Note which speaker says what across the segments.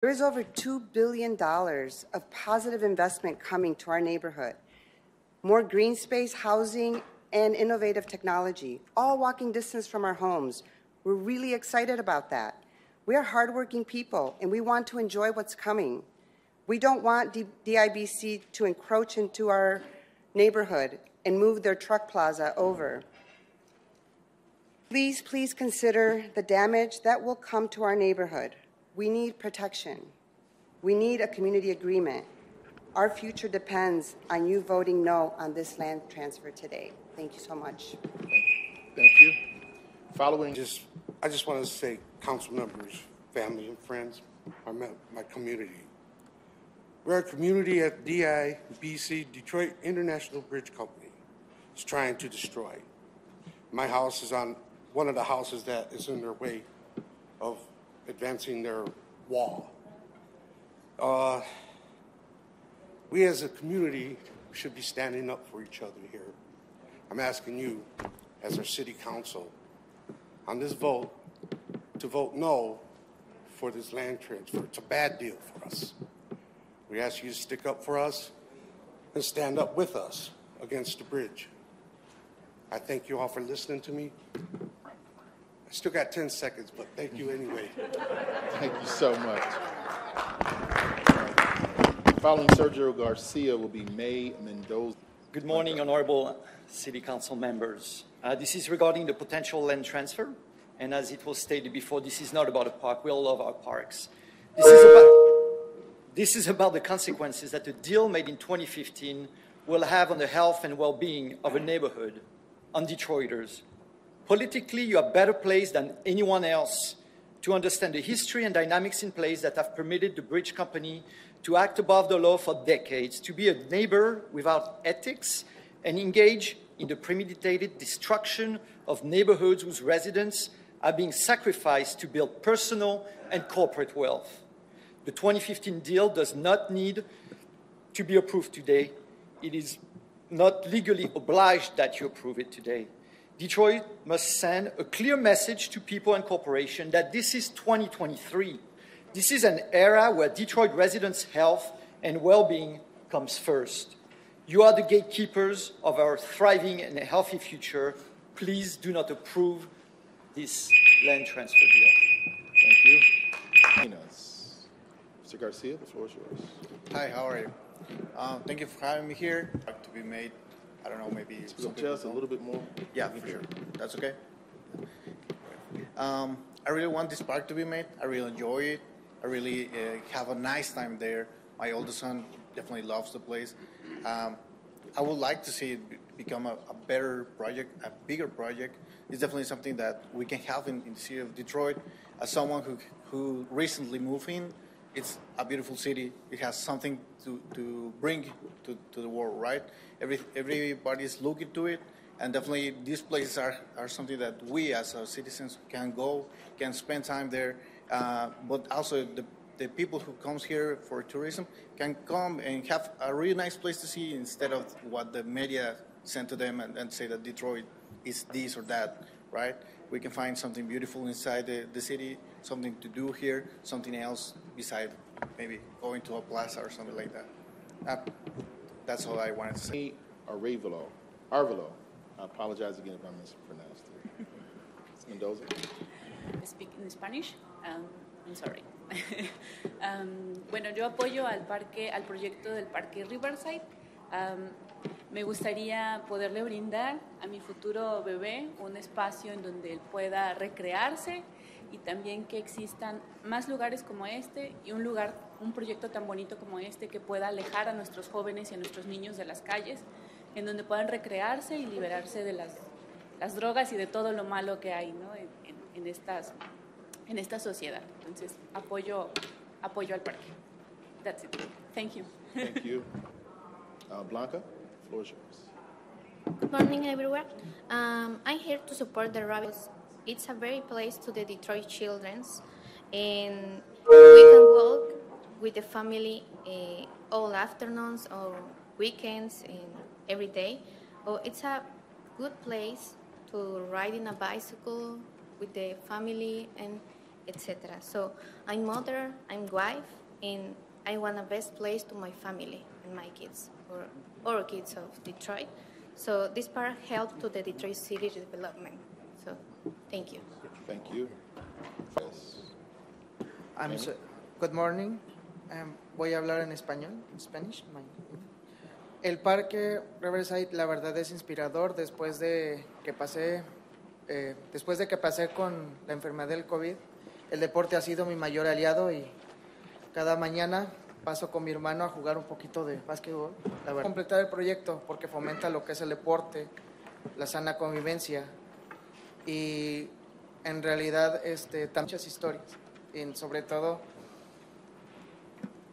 Speaker 1: There is over $2 billion of positive investment coming to our neighborhood. More green space, housing, and innovative technology, all walking distance from our homes. We're really excited about that. We are hardworking people, and we want to enjoy what's coming. We don't want DIBC to encroach into our neighborhood and move their truck plaza over. Please, please consider the damage that will come to our neighborhood. We need protection. We need a community agreement. Our future depends on you voting no on this land transfer today. Thank you so much.
Speaker 2: Thank you. Following,
Speaker 3: Just, I just want to say, council members, family and friends, my, my community. We're a community at DIBC, Detroit International Bridge Company, is trying to destroy. My house is on one of the houses that is in their way of advancing their wall. Uh, we as a community should be standing up for each other here. I'm asking you, as our city council, on this vote, to vote no for this land transfer. It's a bad deal for us. We ask you to stick up for us and stand up with us against the bridge. I thank you all for listening to me. I still got 10 seconds, but thank you anyway.
Speaker 2: thank you so much. Following Sergio Garcia will be May Mendoza.
Speaker 4: Good morning, honorable city council members. Uh, this is regarding the potential land transfer. And as it was stated before, this is not about a park. We all love our parks. This is about, this is about the consequences that the deal made in 2015 will have on the health and well-being of a neighborhood, on Detroiters. Politically, you are better placed than anyone else to understand the history and dynamics in place that have permitted the bridge company to act above the law for decades, to be a neighbor without ethics, and engage in the premeditated destruction of neighborhoods whose residents are being sacrificed to build personal and corporate wealth. The 2015 deal does not need to be approved today. It is not legally obliged that you approve it today. Detroit must send a clear message to people and corporations that this is 2023. This is an era where Detroit residents' health and well being comes first. You are the gatekeepers of our thriving and healthy future. Please do not approve this land transfer deal.
Speaker 2: Thank you. Mr. Garcia, the floor is yours.
Speaker 5: Hi, how are you? Um, thank you for having me here. To be made I don't know, maybe
Speaker 2: just a little bit more.
Speaker 5: Yeah, for sure. That's okay. Um, I really want this park to be made. I really enjoy it. I really uh, have a nice time there. My oldest son definitely loves the place. Um, I would like to see it become a, a, better project, a bigger project. It's definitely something that we can have in, in the city of Detroit. As someone who, who recently moved in, it's a beautiful city. It has something to, to bring to, to the world, right? Every, everybody's looking to it, and definitely these places are, are something that we as citizens can go, can spend time there, uh, but also the, the people who comes here for tourism can come and have a really nice place to see instead of what the media send to them and, and say that Detroit is this or that, right? We can find something beautiful inside the, the city, something to do here, something else beside maybe going to a plaza or something like that. Uh, that's all I wanted to say.
Speaker 2: Arevalo. Arvalo. I apologize again if I mispronounced it. Mendoza.
Speaker 6: I speak in Spanish. Um, I'm sorry. um, bueno, yo apoyo al parque, al proyecto del parque Riverside. Um, me gustaría poderle brindar a mi futuro bebé un espacio en donde él pueda recrearse y también que existan más lugares como este y un lugar, un proyecto tan bonito como este que pueda alejar a nuestros jóvenes y a nuestros niños de las calles, en donde puedan recrearse y liberarse de las, las drogas y de todo lo malo que hay ¿no? en, en, en, estas, en esta sociedad. Entonces, apoyo, apoyo al parque. That's it. Thank you.
Speaker 2: Thank you. Uh, Blanca, floor is yours.
Speaker 7: Good morning, everyone. Um, I'm here to support the rabbits it's a very place to the Detroit childrens, and we can walk with the family uh, all afternoons or weekends and every day. Oh, it's a good place to ride in a bicycle with the family, and
Speaker 8: etc. So I'm mother, I'm wife, and I want the best place to my family and my kids, or, or kids of Detroit. So this part helped to the Detroit city development. Thank you.
Speaker 2: Thank you. Yes.
Speaker 9: I'm so- good morning. Em, voy a hablar en español, en Spanish. My- El parque Riverside, la verdad, es inspirador después de que pasé, eh, después de que pasé con la enfermedad del COVID. El deporte ha sido mi mayor aliado y cada mañana paso con mi hermano a jugar un poquito de básquetbol. La verdad, completar el proyecto porque fomenta lo que es el deporte, la sana convivencia y en realidad este, muchas historias y sobre todo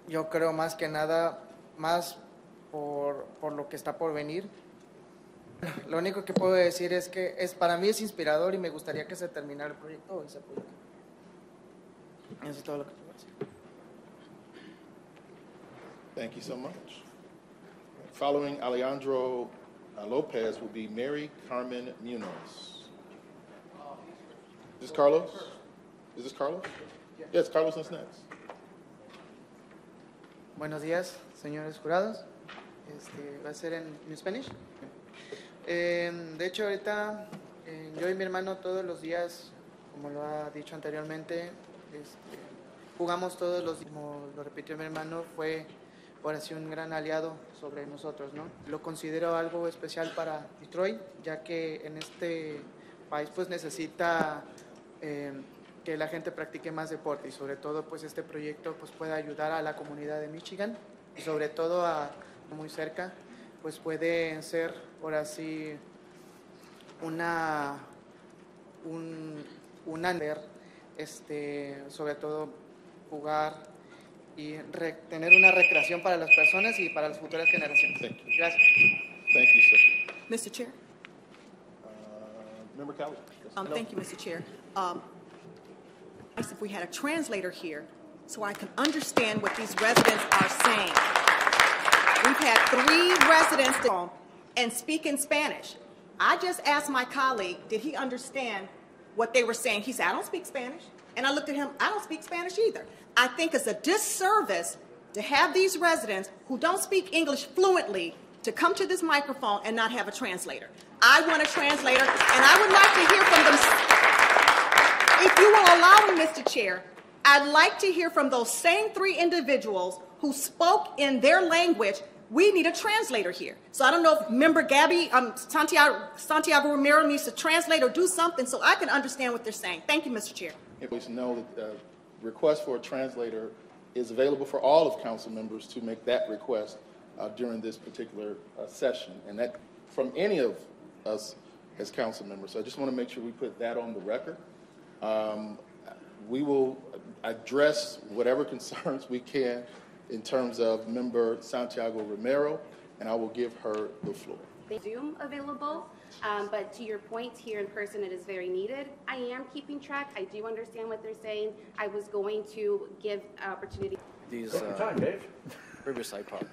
Speaker 9: yo creo más que nada más por, por lo que está por venir. Lo único que puedo decir es que es, para mí es inspirador y me gustaría que se terminara el proyecto y se. Eso.
Speaker 2: Thank you so much. Following Alejandro Lopez will be Mary Carmen Munoz. Is this Carlos? Is this Carlos? Yes, Carlos is next.
Speaker 9: Buenos días, señores jurados. Este, va a ser en, en Spanish. Eh, de hecho, ahorita eh, yo y mi hermano todos los días, como lo ha dicho anteriormente, este, jugamos todos los días. Como lo repitió mi hermano, fue ahora sí un gran aliado sobre nosotros, ¿no? Lo considero algo especial para Detroit, ya que en este país pues necesita eh, que la gente practique más deporte y sobre todo pues este proyecto pues puede ayudar a la comunidad de Michigan y sobre todo a muy cerca pues puede ser ahora sí una un, un ander, este sobre todo jugar y re- tener una recreación para las personas y para las futuras generaciones.
Speaker 2: Thank you.
Speaker 9: Gracias.
Speaker 2: Thank you, sir.
Speaker 10: Mr. Chair?
Speaker 2: Uh, Member? Yes.
Speaker 10: Um, Thank you, Mr. Chair. Um, Nice if we had a translator here so I can understand what these residents are saying. We've had three residents to- and speak in Spanish. I just asked my colleague, did he understand what they were saying? He said, I don't speak Spanish. And I looked at him, I don't speak Spanish either. I think it's a disservice to have these residents who don't speak English fluently to come to this microphone and not have a translator. I want a translator, and I would like to hear from them. If you will allow me, Mr. Chair, I'd like to hear from those same three individuals who spoke in their language. We need a translator here. So I don't know if member Gabby, um, Santiago, Santiago Romero needs to translate or do something so I can understand what they're saying. Thank you, Mr. Chair.
Speaker 2: Please know that uh request for a translator is available for all of council members to make that request uh, during this particular uh, session, and that from any of us as council members. So I just want to make sure we put that on the record. Um, We will address whatever concerns we can in terms of member Santiago Romero, and I will give her the floor.
Speaker 11: Zoom available, um, but to your point, here in person, it is very needed. I am keeping track. I do understand what they're saying. I was going to give opportunity.
Speaker 12: These, uh, Riverside Park.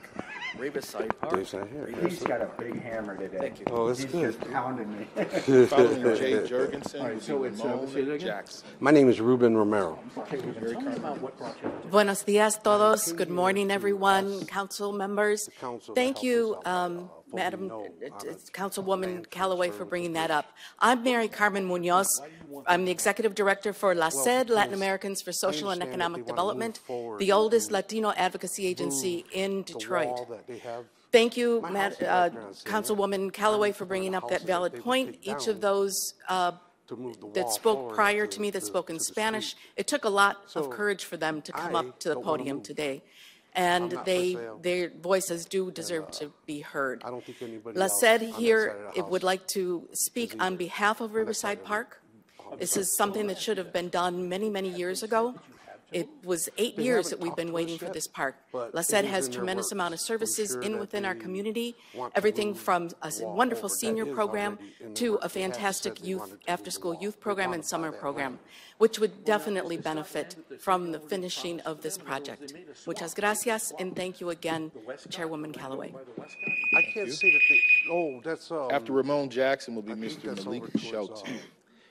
Speaker 12: Riverside Park.
Speaker 3: Dave's not here.
Speaker 13: He's got a big hammer today.
Speaker 12: Thank you.
Speaker 3: Oh, that's
Speaker 13: He's
Speaker 3: good.
Speaker 13: just pounding me.
Speaker 2: Following Jay Jurgensen
Speaker 13: All right, so it's, uh, say that
Speaker 2: Ramon
Speaker 13: again?
Speaker 2: Jackson.
Speaker 3: My name is Ruben Romero.
Speaker 13: Okay, well, tell me about what brought you up
Speaker 14: Buenos dias todos. Good morning, everyone, council members.
Speaker 3: council
Speaker 14: Thank you,
Speaker 3: us out,
Speaker 14: um,
Speaker 3: what we
Speaker 14: Madam
Speaker 3: know on a
Speaker 14: Councilwoman
Speaker 3: Calloway,
Speaker 14: for bringing that up. I'm Mary Carmen Munoz. I'm the Executive Director for La SED, Latin Americans for Social and
Speaker 3: understand that they
Speaker 14: Economic Development, the oldest Latino advocacy agency in Detroit.
Speaker 3: wall that they have
Speaker 14: Thank you, Mad- uh,
Speaker 3: right there on Center.
Speaker 14: Councilwoman Calloway, for bringing up that valid point. Each of those uh,
Speaker 3: to move the
Speaker 14: that spoke prior
Speaker 3: to-
Speaker 14: me that spoke in Spanish. It took a lot of courage for them to come up to the podium today.
Speaker 3: I'm
Speaker 14: And
Speaker 3: not for
Speaker 14: they,
Speaker 3: sale.
Speaker 14: their voices do deserve to uh, be heard.
Speaker 3: I don't think anybody
Speaker 14: La
Speaker 3: else
Speaker 14: Sed
Speaker 3: on that
Speaker 14: here it would like to speak on behalf of Riverside Park. This is something that should have been done many, many years ago. It was eight
Speaker 3: They
Speaker 14: years that we've been waiting for this park.
Speaker 3: but
Speaker 14: La
Speaker 3: it
Speaker 14: Sed has
Speaker 3: in their
Speaker 14: tremendous amount of services
Speaker 3: sure
Speaker 14: in within our community, everything from a wonderful senior program
Speaker 3: already in the
Speaker 14: to a fantastic youth,
Speaker 3: wanted to do the
Speaker 14: after-school youth program and summer program, which would definitely benefit from the finishing of this project. Muchas gracias, and thank you again, Chairwoman Calloway.
Speaker 3: I can't say that they, oh, that's, um.
Speaker 2: After Ramon Jackson will be Mr.
Speaker 3: that's
Speaker 2: Malik
Speaker 3: over
Speaker 2: Shelton.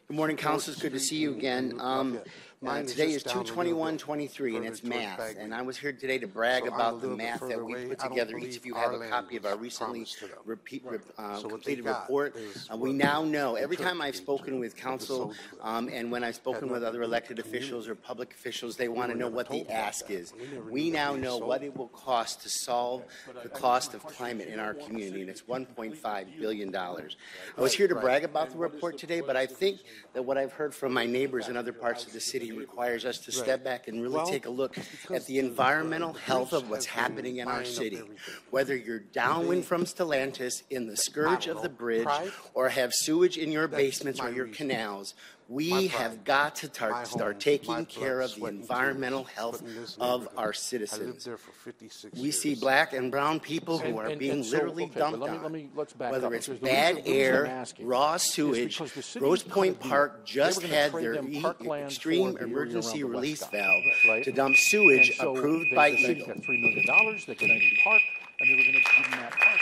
Speaker 15: Good morning, councilors. Good to see you again. Um,
Speaker 3: Mine
Speaker 15: today is
Speaker 3: down a
Speaker 15: 22123 and it's math. And I was here today to brag
Speaker 3: So I'm a
Speaker 15: about the
Speaker 3: little bit
Speaker 15: math that
Speaker 3: further
Speaker 15: we
Speaker 3: away.
Speaker 15: put
Speaker 3: I don't
Speaker 15: together. Each
Speaker 3: believe
Speaker 15: of you
Speaker 3: our
Speaker 15: have a
Speaker 3: land
Speaker 15: copy of our recently
Speaker 3: promised to them.
Speaker 15: repeat, uh,
Speaker 3: So what they
Speaker 15: completed
Speaker 3: got
Speaker 15: report.
Speaker 3: is
Speaker 15: Uh, We
Speaker 3: what
Speaker 15: now know, every time I've spoken with council,
Speaker 3: sold to them.
Speaker 15: um, and when I've spoken with
Speaker 3: nothing
Speaker 15: other
Speaker 3: to do with
Speaker 15: elected officials or public officials, they want to know
Speaker 3: never
Speaker 15: what the
Speaker 3: told about
Speaker 15: ask
Speaker 3: that.
Speaker 15: is.
Speaker 3: We never
Speaker 15: We
Speaker 3: knew that
Speaker 15: now
Speaker 3: they
Speaker 15: know what
Speaker 3: it.
Speaker 15: it will cost to solve the cost of climate in our community, and it's $1.5 billion. I was here to brag about the report today, but I think that what I've heard from my neighbors in other parts of the city requires us to step back and really
Speaker 3: Well,
Speaker 15: take a look
Speaker 3: because
Speaker 15: at the environmental health of what's happening in our city. Whether you're downwind from Stellantis in the scourge of the bridge or have sewage in your basements or your canals, we
Speaker 3: pride.
Speaker 15: have got to tar-
Speaker 3: home,
Speaker 15: start taking
Speaker 3: blood,
Speaker 15: care of the environmental
Speaker 3: tears,
Speaker 15: health
Speaker 3: put in this
Speaker 15: of
Speaker 3: neighborhood.
Speaker 15: our
Speaker 3: I lived
Speaker 15: citizens.
Speaker 3: there for 56
Speaker 15: We see black and brown people
Speaker 13: And-
Speaker 15: who are
Speaker 13: and-
Speaker 15: being
Speaker 13: and so,
Speaker 15: literally
Speaker 13: okay,
Speaker 15: dumped
Speaker 13: let me- let
Speaker 15: on.
Speaker 13: me- let's back
Speaker 15: Whether
Speaker 13: up,
Speaker 15: it's bad
Speaker 13: reason- the reason I'm
Speaker 15: air,
Speaker 13: asking
Speaker 15: raw sewage,
Speaker 13: because the
Speaker 15: Rose Point. Park
Speaker 13: They
Speaker 15: just had their e- extreme
Speaker 13: for the area
Speaker 15: emergency release
Speaker 13: West
Speaker 15: valve
Speaker 13: right?
Speaker 15: to dump sewage
Speaker 13: so
Speaker 15: approved by
Speaker 13: the city
Speaker 15: Eagle.
Speaker 13: got $3 million, they're going park, and they were going to give them that park.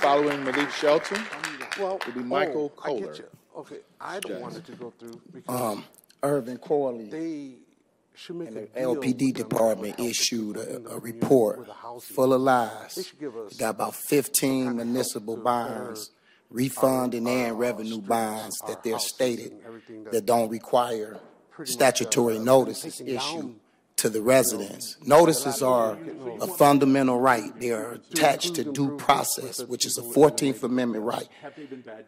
Speaker 2: Following Malik Shelton
Speaker 3: Well,
Speaker 2: will be
Speaker 3: oh, Michael oh,
Speaker 2: Kohler.
Speaker 3: Okay, I don't want it to go through because
Speaker 16: Um, Irvin Corley
Speaker 3: they should make
Speaker 16: and
Speaker 3: a
Speaker 16: the
Speaker 3: deal
Speaker 16: LPD department
Speaker 3: to
Speaker 16: issued
Speaker 3: in
Speaker 16: a,
Speaker 3: the
Speaker 16: a
Speaker 3: community
Speaker 16: report
Speaker 3: where the housing
Speaker 16: full of
Speaker 3: is.
Speaker 16: lies.
Speaker 3: They should give us
Speaker 16: Got about 15
Speaker 3: kind of help
Speaker 16: municipal
Speaker 3: to
Speaker 16: bonds, refunding
Speaker 3: our-
Speaker 16: and
Speaker 3: our
Speaker 16: revenue
Speaker 3: streets,
Speaker 16: bonds
Speaker 3: our
Speaker 16: that they're
Speaker 3: houses
Speaker 16: stated
Speaker 3: and everything that
Speaker 16: that don't require
Speaker 3: pretty much,
Speaker 16: statutory
Speaker 3: uh,
Speaker 16: notices
Speaker 3: taken
Speaker 16: issued to the residents. Notices are a fundamental right. They are attached to due process, which is a 14th Amendment right.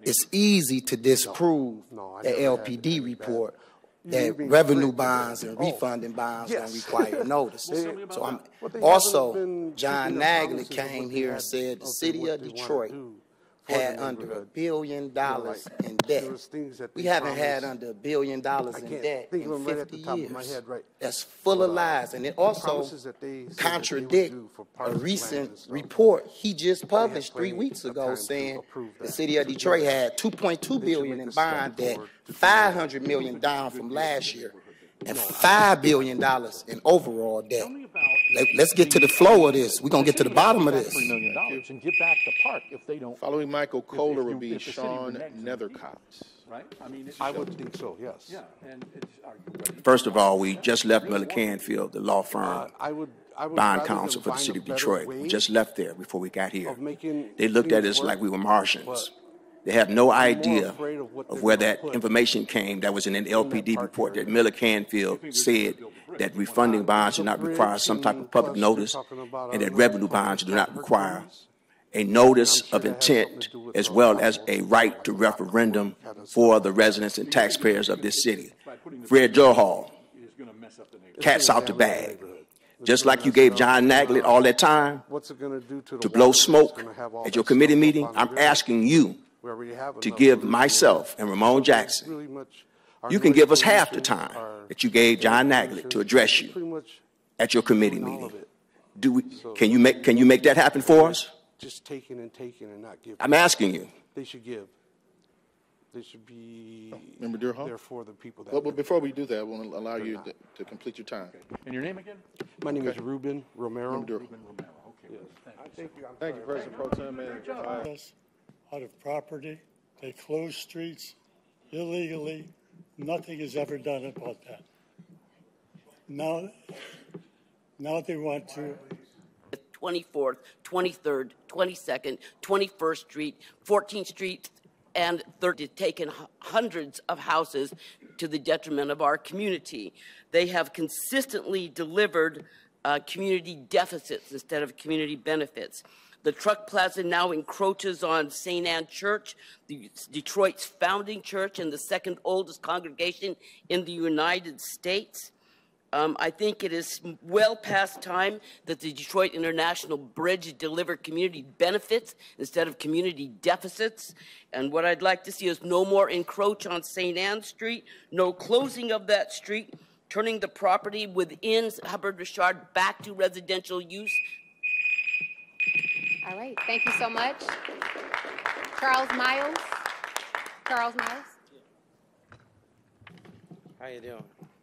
Speaker 16: It's easy to disprove the LPD report that revenue bonds and refunding bonds don't require notice. So I'm, also, John
Speaker 3: Naglick
Speaker 16: came here and said the city of Detroit had under a billion dollars in debt.
Speaker 3: there was things that
Speaker 16: We haven't had under a billion dollars
Speaker 3: I
Speaker 16: in
Speaker 3: can't
Speaker 16: debt
Speaker 3: think of
Speaker 16: in
Speaker 3: them right at the
Speaker 16: 50
Speaker 3: top of my
Speaker 16: years.
Speaker 3: head, right.
Speaker 16: That's full of lies, and it also
Speaker 3: promises that they said that they would
Speaker 16: contradict
Speaker 3: do for
Speaker 16: a
Speaker 3: parks and
Speaker 16: recent
Speaker 3: stuff.
Speaker 16: report he just published three
Speaker 3: plenty
Speaker 16: weeks
Speaker 3: of
Speaker 16: ago
Speaker 3: to
Speaker 16: saying
Speaker 3: approve
Speaker 16: the
Speaker 3: that.
Speaker 16: city of Detroit had 2.2 billion
Speaker 3: make
Speaker 16: in
Speaker 3: a step
Speaker 16: bond debt,
Speaker 3: forward to
Speaker 16: 500 million down from last year, and five billion dollars in overall debt.
Speaker 13: Tell me about
Speaker 16: Let- Let's get to the flow of this. We're gonna get to the bottom of this.
Speaker 13: $3 million and give back the park if they don't,
Speaker 2: Following Michael Kohler
Speaker 13: you-
Speaker 2: will be
Speaker 13: if
Speaker 2: Sean
Speaker 13: reneges.
Speaker 2: Nethercott.
Speaker 13: right? I mean,
Speaker 3: I
Speaker 13: just-
Speaker 3: would think so, yes.
Speaker 13: Yeah, and it's, are you ready?
Speaker 17: First of all, we just left Miller Canfield, the law
Speaker 3: Uh,
Speaker 17: firm,
Speaker 3: I would, I would
Speaker 17: bond counsel for the city of Detroit. We just left there before we got here. They looked at us like we were Martians. They have no idea
Speaker 3: of
Speaker 17: where that information came that was in an LPD report that. Miller Canfield said that refunding bonds do not require some type of public notice and that revenue bonds do not require a notice of
Speaker 3: that has something
Speaker 17: intent
Speaker 3: to do with
Speaker 17: as well as a right to referendum for the residents and taxpayers of this city. Fred Durhal,
Speaker 13: Is gonna mess up the neighborhood.
Speaker 17: cat's out the bag. Just like you gave John Naglick all that time
Speaker 3: What's it gonna do to
Speaker 17: blow smoke
Speaker 3: gonna have all
Speaker 17: at your committee meeting, I'm asking you
Speaker 3: We already have
Speaker 17: to give myself and Ramon Jackson,
Speaker 3: Really much-
Speaker 17: you can give us half the time that you gave John
Speaker 3: air
Speaker 17: Naglick to address you
Speaker 3: much
Speaker 17: at your committee
Speaker 3: doing all of
Speaker 17: meeting. Do we, can you make, can you make that happen for us?
Speaker 3: Just taking and taking and not giving.
Speaker 17: I'm asking you.
Speaker 3: They should give. They should be
Speaker 2: Member Durhal?
Speaker 3: there for the people that.
Speaker 2: Well, but before we do that, I want to allow you to, to complete your time.
Speaker 13: And your name again?
Speaker 3: My name is Ruben Romero.
Speaker 2: Member Durhal.
Speaker 3: Thank you.
Speaker 2: Thank you, President Pro Tem.
Speaker 18: Out of property. They close streets illegally. Nothing is ever done about that. Now, now they want to
Speaker 19: 24th, 23rd, 22nd, 21st Street, 14th Street, and 30th, taken hu- hundreds of houses to the detriment of our community. They have consistently delivered uh, community deficits instead of community benefits. The truck plaza now encroaches on St. Anne Church, Detroit's founding church and the second oldest congregation in the United States. Um, I think it is well past time that the Detroit International Bridge deliver community benefits instead of community deficits. And what I'd like to see is no more encroach on St. Anne Street, no closing of that street, turning the property within Hubbard Richard back to residential use.
Speaker 11: All right, thank you so much. Charles Miles. Charles Miles.
Speaker 20: How you doing?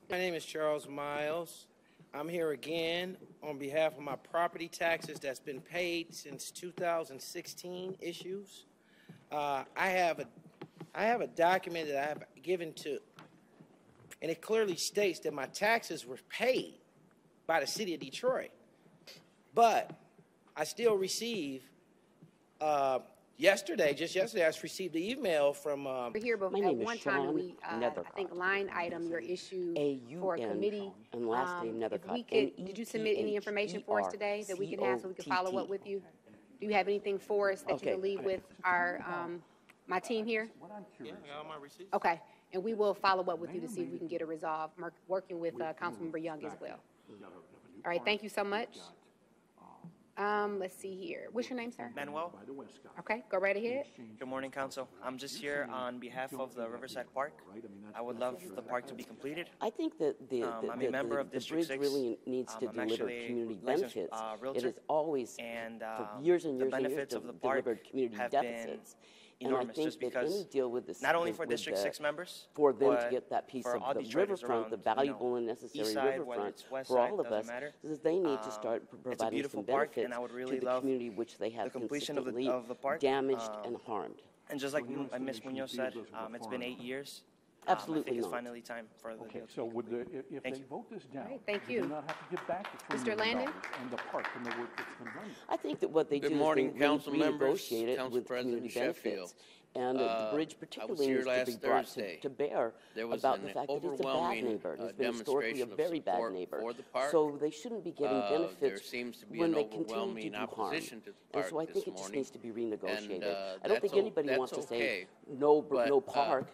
Speaker 20: My name is Charles Miles. I'm here again on behalf of my property taxes that's been paid since 2016 issues. Uh, I have a, I have a document that I have given to and it clearly states that my taxes were paid by the city of Detroit. But I still receive, uh, yesterday, just yesterday, I received an email from, um,
Speaker 21: We're here, but
Speaker 19: My
Speaker 21: at
Speaker 19: name is
Speaker 21: one time,
Speaker 19: Sean
Speaker 21: we, uh, I think line item, your issue for a committee.
Speaker 19: and last name
Speaker 21: Um, if
Speaker 19: Nethercott,
Speaker 21: we could- Did you submit any information for us today that we can have so we can follow up with you? Do you have anything for us that you can leave with our, um, my team here?
Speaker 20: Yeah, I got all my receipts.
Speaker 21: Okay, and we will follow up with you to see if we can get a resolve, working with uh, Councilmember Young as well. All right, thank you so much. Um, let's see here. What's your name, sir?
Speaker 7: Manuel.
Speaker 21: Okay, go right ahead.
Speaker 7: Good morning, Council. I'm just here on behalf of the Riverside Park. I would love the park to be completed.
Speaker 19: I think that the,
Speaker 7: Um,
Speaker 19: the,
Speaker 7: I'm
Speaker 19: the,
Speaker 7: member
Speaker 19: the-
Speaker 7: of
Speaker 19: the
Speaker 7: District
Speaker 19: bridge
Speaker 7: 6.
Speaker 19: really needs to
Speaker 7: Um, I'm
Speaker 19: deliver
Speaker 7: actually
Speaker 19: community
Speaker 7: licensed,
Speaker 19: benefits.
Speaker 7: uh,
Speaker 19: it has always,
Speaker 7: And,
Speaker 19: for
Speaker 7: uh,
Speaker 19: years and
Speaker 7: the
Speaker 19: years and years,
Speaker 7: benefits of
Speaker 19: de-
Speaker 7: the park
Speaker 19: delivered community
Speaker 7: have been
Speaker 19: deficits.
Speaker 7: Enormous
Speaker 19: and I think
Speaker 7: just
Speaker 19: that
Speaker 7: because
Speaker 19: any deal with this,
Speaker 7: not only for District
Speaker 19: the-
Speaker 7: 6 members,
Speaker 19: for them to get that piece of the riverfront,
Speaker 7: around,
Speaker 19: the
Speaker 7: you know,
Speaker 19: valuable and necessary
Speaker 7: side,
Speaker 19: riverfront
Speaker 7: it's
Speaker 19: for all of us,
Speaker 7: matter.
Speaker 19: is they need to
Speaker 7: Um,
Speaker 19: start
Speaker 7: it's
Speaker 19: providing
Speaker 7: beautiful
Speaker 19: some
Speaker 7: park,
Speaker 19: benefits
Speaker 7: and I would really
Speaker 19: to the community which they have
Speaker 7: the completion of the-
Speaker 19: consistently
Speaker 7: of the park,
Speaker 19: damaged
Speaker 7: um,
Speaker 19: and harmed.
Speaker 7: And just like M- Ms. Munoz said, um, it's been eight years. Um, I
Speaker 19: Absolutely
Speaker 7: think it's
Speaker 19: not.
Speaker 7: finally time for the
Speaker 22: Okay,
Speaker 7: deal to
Speaker 22: so
Speaker 7: be
Speaker 22: would the,
Speaker 7: completed.
Speaker 22: if if
Speaker 7: Thank
Speaker 22: they
Speaker 7: you.
Speaker 22: vote this down,
Speaker 21: right, thank
Speaker 22: do
Speaker 21: you.
Speaker 22: they not have to give back the
Speaker 21: Mr.
Speaker 22: three million
Speaker 21: Landon?
Speaker 22: and the park and the work that's been done?
Speaker 19: I think that what they
Speaker 23: Good
Speaker 19: do
Speaker 23: morning,
Speaker 19: is they
Speaker 23: council
Speaker 19: re-
Speaker 23: members,
Speaker 19: renegotiate it
Speaker 23: Council
Speaker 19: with
Speaker 23: President
Speaker 19: community benefits. And
Speaker 23: Uh,
Speaker 19: the bridge
Speaker 23: I was
Speaker 19: particularly
Speaker 23: here
Speaker 19: needs to be
Speaker 23: last
Speaker 19: brought to,
Speaker 23: Thursday.
Speaker 19: to bear
Speaker 23: There was
Speaker 19: about
Speaker 23: an
Speaker 19: the fact that it's a bad
Speaker 23: overwhelming,
Speaker 19: neighbor.
Speaker 23: uh,
Speaker 19: It's been historically a
Speaker 23: demonstration of
Speaker 19: very bad
Speaker 23: support
Speaker 19: neighbor.
Speaker 23: for the park.
Speaker 19: So they shouldn't be getting
Speaker 23: Uh,
Speaker 19: benefits
Speaker 23: there seems to be
Speaker 19: when
Speaker 23: an
Speaker 19: they continue to
Speaker 23: overwhelming
Speaker 19: do harm.
Speaker 23: opposition to the
Speaker 19: And so I
Speaker 23: park
Speaker 19: think it just
Speaker 23: morning.
Speaker 19: needs to be renegotiated.
Speaker 23: And, uh,
Speaker 19: I don't
Speaker 23: that's
Speaker 19: think
Speaker 23: o-
Speaker 19: anybody
Speaker 23: that's
Speaker 19: wants to say
Speaker 23: okay.
Speaker 19: no, br-
Speaker 23: But,
Speaker 19: no
Speaker 23: uh,
Speaker 19: park.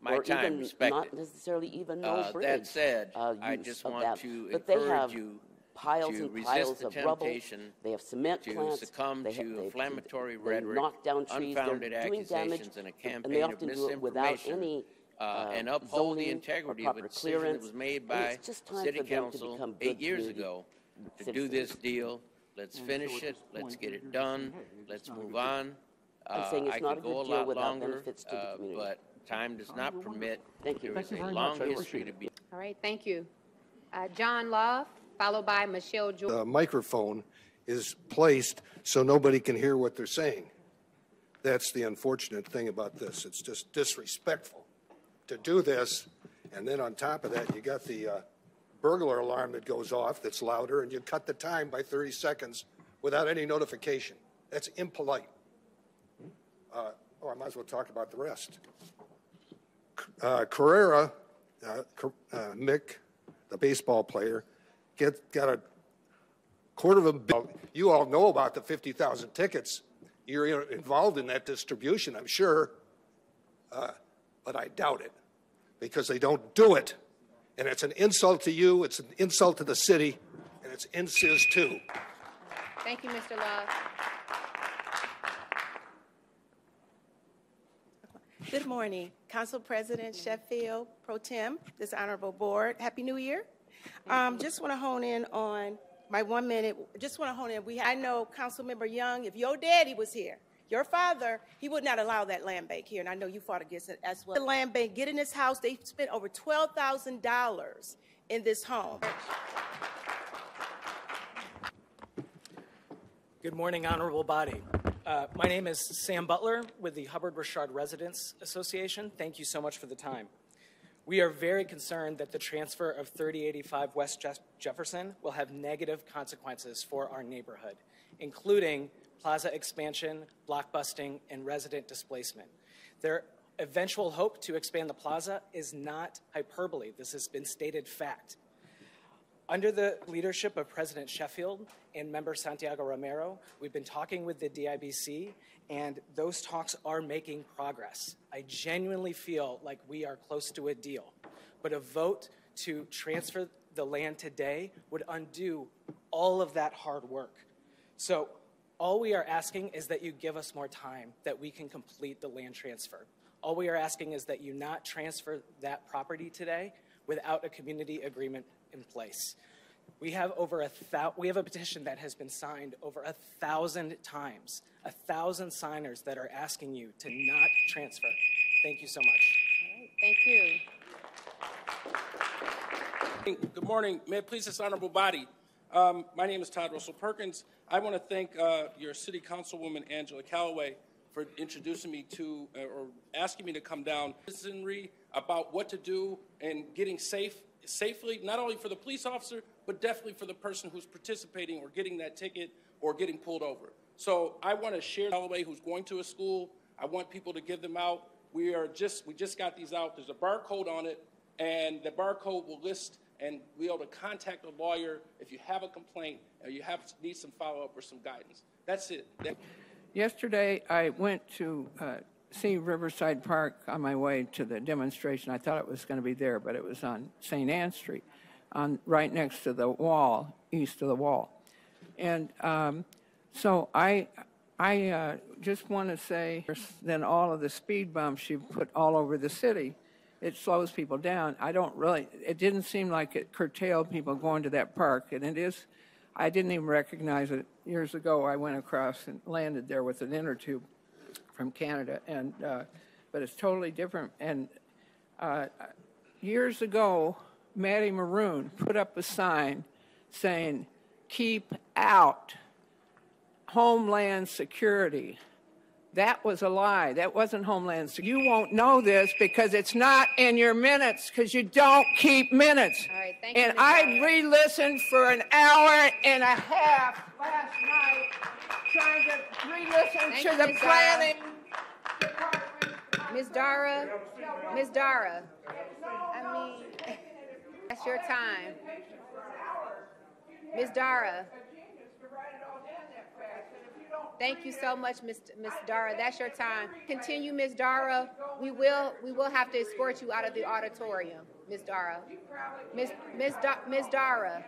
Speaker 23: My
Speaker 19: or
Speaker 23: time
Speaker 19: even
Speaker 23: respected.
Speaker 19: not necessarily even no
Speaker 23: Uh,
Speaker 19: bridge.
Speaker 23: that said,
Speaker 19: uh,
Speaker 23: I
Speaker 19: use
Speaker 23: just
Speaker 19: of
Speaker 23: want
Speaker 19: that.
Speaker 23: to
Speaker 19: but they
Speaker 23: encourage
Speaker 19: have
Speaker 23: you
Speaker 19: piles
Speaker 23: to
Speaker 19: and
Speaker 23: resist
Speaker 19: piles
Speaker 23: the
Speaker 19: of rubble.
Speaker 23: temptation
Speaker 19: They have cement
Speaker 23: to
Speaker 19: plants.
Speaker 23: succumb
Speaker 19: they have,
Speaker 23: to
Speaker 19: they-
Speaker 23: inflammatory
Speaker 19: they
Speaker 23: rhetoric,
Speaker 19: knock down trees.
Speaker 23: unfounded
Speaker 19: They're doing damage,
Speaker 23: accusations, and a
Speaker 19: and they
Speaker 23: campaign of
Speaker 19: often do it without
Speaker 23: misinformation,
Speaker 19: any
Speaker 23: uh, and
Speaker 19: uh,
Speaker 23: uphold the
Speaker 19: zoning or
Speaker 23: integrity of a
Speaker 19: proper
Speaker 23: decision that
Speaker 19: clearance.
Speaker 23: was made
Speaker 19: And
Speaker 23: by
Speaker 19: it's just time
Speaker 23: City
Speaker 19: for them to
Speaker 23: Council
Speaker 19: become
Speaker 23: eight years
Speaker 19: community
Speaker 23: ago to do this deal. Let's finish it. Let's get it done. Let's move on.
Speaker 19: I'm
Speaker 23: Uh,
Speaker 19: saying it's
Speaker 23: I
Speaker 19: not
Speaker 23: could
Speaker 19: a
Speaker 23: go
Speaker 19: good deal
Speaker 23: lot
Speaker 19: without
Speaker 23: longer,
Speaker 19: benefits to the
Speaker 23: uh,
Speaker 19: community.
Speaker 23: but time does not permit.
Speaker 19: Thank you.
Speaker 23: There
Speaker 19: Thank you
Speaker 23: a
Speaker 19: very
Speaker 23: long
Speaker 19: much. I
Speaker 23: history
Speaker 19: appreciate
Speaker 23: to be.
Speaker 21: All right, thank you. Uh, John Love, followed by Michelle Jordan.
Speaker 24: the microphone is placed so nobody can hear what they're saying. That's the unfortunate thing about this. It's just disrespectful to do this, and then on top of that, you got the uh, burglar alarm that goes off that's louder, and you cut the time by 30 seconds without any notification. That's impolite. Uh, oh, I might as well talk about the rest. Uh, Cabrera, uh, uh, Mick, the baseball player, get, got a quarter of a bill. You all know about the 50,000 tickets. You're involved in that distribution, I'm sure, uh, but I doubt it because they don't do it. And it's an insult to you, it's an insult to the city, and it's INCIS too.
Speaker 21: Thank you, Mr. Love.
Speaker 25: Good morning, Council President Sheffield, Pro Tem, this honorable board. Happy New Year. Um, just want to hone in on my one minute. Just want to hone in. We, I know Councilmember Young, if your daddy was here, your father, he would not allow that land bank here, and I know you fought against it as well. The land bank, get in this house, they spent over $12,000 in this home.
Speaker 26: Good morning, honorable body. Uh, my name is Sam Butler with the Hubbard Richard Residents Association. Thank you so much for the time. We are very concerned that the transfer of 3085 West Jeff- Jefferson will have negative consequences for our neighborhood, including plaza expansion, blockbusting, and resident displacement. Their eventual hope to expand the plaza is not hyperbole. This has been stated fact. Under the leadership of President Sheffield and member Santiago Romero, we've been talking with the DIBC, and those talks are making progress. I genuinely feel like we are close to a deal, but a vote to transfer the land today would undo all of that hard work. So, all we are asking is that you give us more time that we can complete the land transfer. All we are asking is that you not transfer that property today without a community agreement in place. We have over a thou- we have a petition that has been signed over a thousand times, a thousand signers that are asking you to not transfer. Thank you so much.
Speaker 21: Thank you.
Speaker 27: Good morning. May it please this honorable body. Um, my name is Todd Russell Perkins. I want to thank uh, your city councilwoman, Angela Calloway, for introducing me to uh, or asking me to come down. Citizenry about what to do and getting safe safely, not only for the police officer, but definitely for the person who's participating or getting that ticket or getting pulled over. So I want to share Calloway who's going to a school. I want people to give them out. We are just we just got these out. There's a barcode on it, and the barcode will list and be able to contact a lawyer if you have a complaint or you have need some follow up or some guidance. That's it.
Speaker 28: Yesterday, I went to uh, see Riverside Park on my way to the demonstration. I thought it was going to be there, but it was on St. Anne Street, on right next to the wall, east of the wall. And um, so I, I uh, just want to say, then all of the speed bumps you put all over the city, it slows people down. I don't really. It didn't seem like it curtailed people going to that park, and it is. I didn't even recognize it years ago. I went across and landed there with an inner tube from Canada, and uh, but it's totally different. And uh, years ago, Matty Moroun put up a sign saying, "Keep out Homeland Security." That was a lie. That wasn't Homeland Security. You won't know this because it's not in your minutes because you don't keep minutes.
Speaker 21: All right, thank you,
Speaker 28: and. I re-listened for an hour and a half last night trying to re-listen
Speaker 21: Thank
Speaker 28: to
Speaker 21: you,
Speaker 28: the
Speaker 21: Ms.
Speaker 28: Planning.
Speaker 21: Ms. Dara, Ms. Dara, I mean, that's your time. Ms. Dara. Thank you so much, Ms. Ms. Dara. That's your time. Continue, Ms. Dara. We will, we will have to escort you out of the auditorium, Ms. Dara. Ms. Ms. Da- Ms. Dara.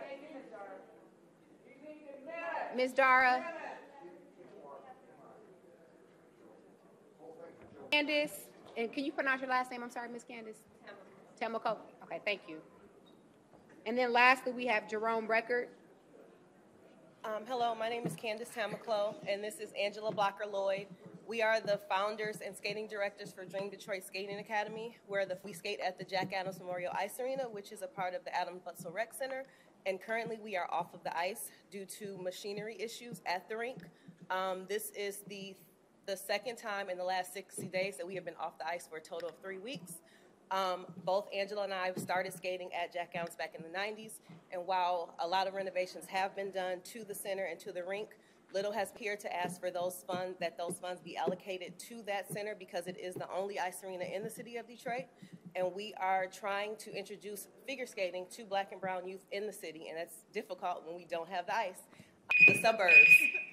Speaker 21: Ms. Dara. Candace, and can you pronounce your last name? I'm sorry, Miss Candace. Temako. Okay, thank you. And then lastly, we have Jerome Record.
Speaker 29: Um, hello, my name is Candice Tamaclo, and this is Angela Blocker Lloyd. We are the founders and skating directors for Dream Detroit Skating Academy. We're the, we skate at the Jack Adams Memorial Ice Arena, which is a part of the Adams Butzel Rec Center. And currently, we are off of the ice due to machinery issues at the rink. Um, this is the the second time in the last 60 days that we have been off the ice for a total of three weeks. Um, both Angela and I started skating at Jack Adams back in the 90s, and while a lot of renovations have been done to the center and to the rink, Little has appeared to ask for those funds, that those funds be allocated to that center because it is the only ice arena in the city of Detroit. And we are trying to introduce figure skating to black and brown youth in the city, and that's difficult when we don't have the ice, the suburbs,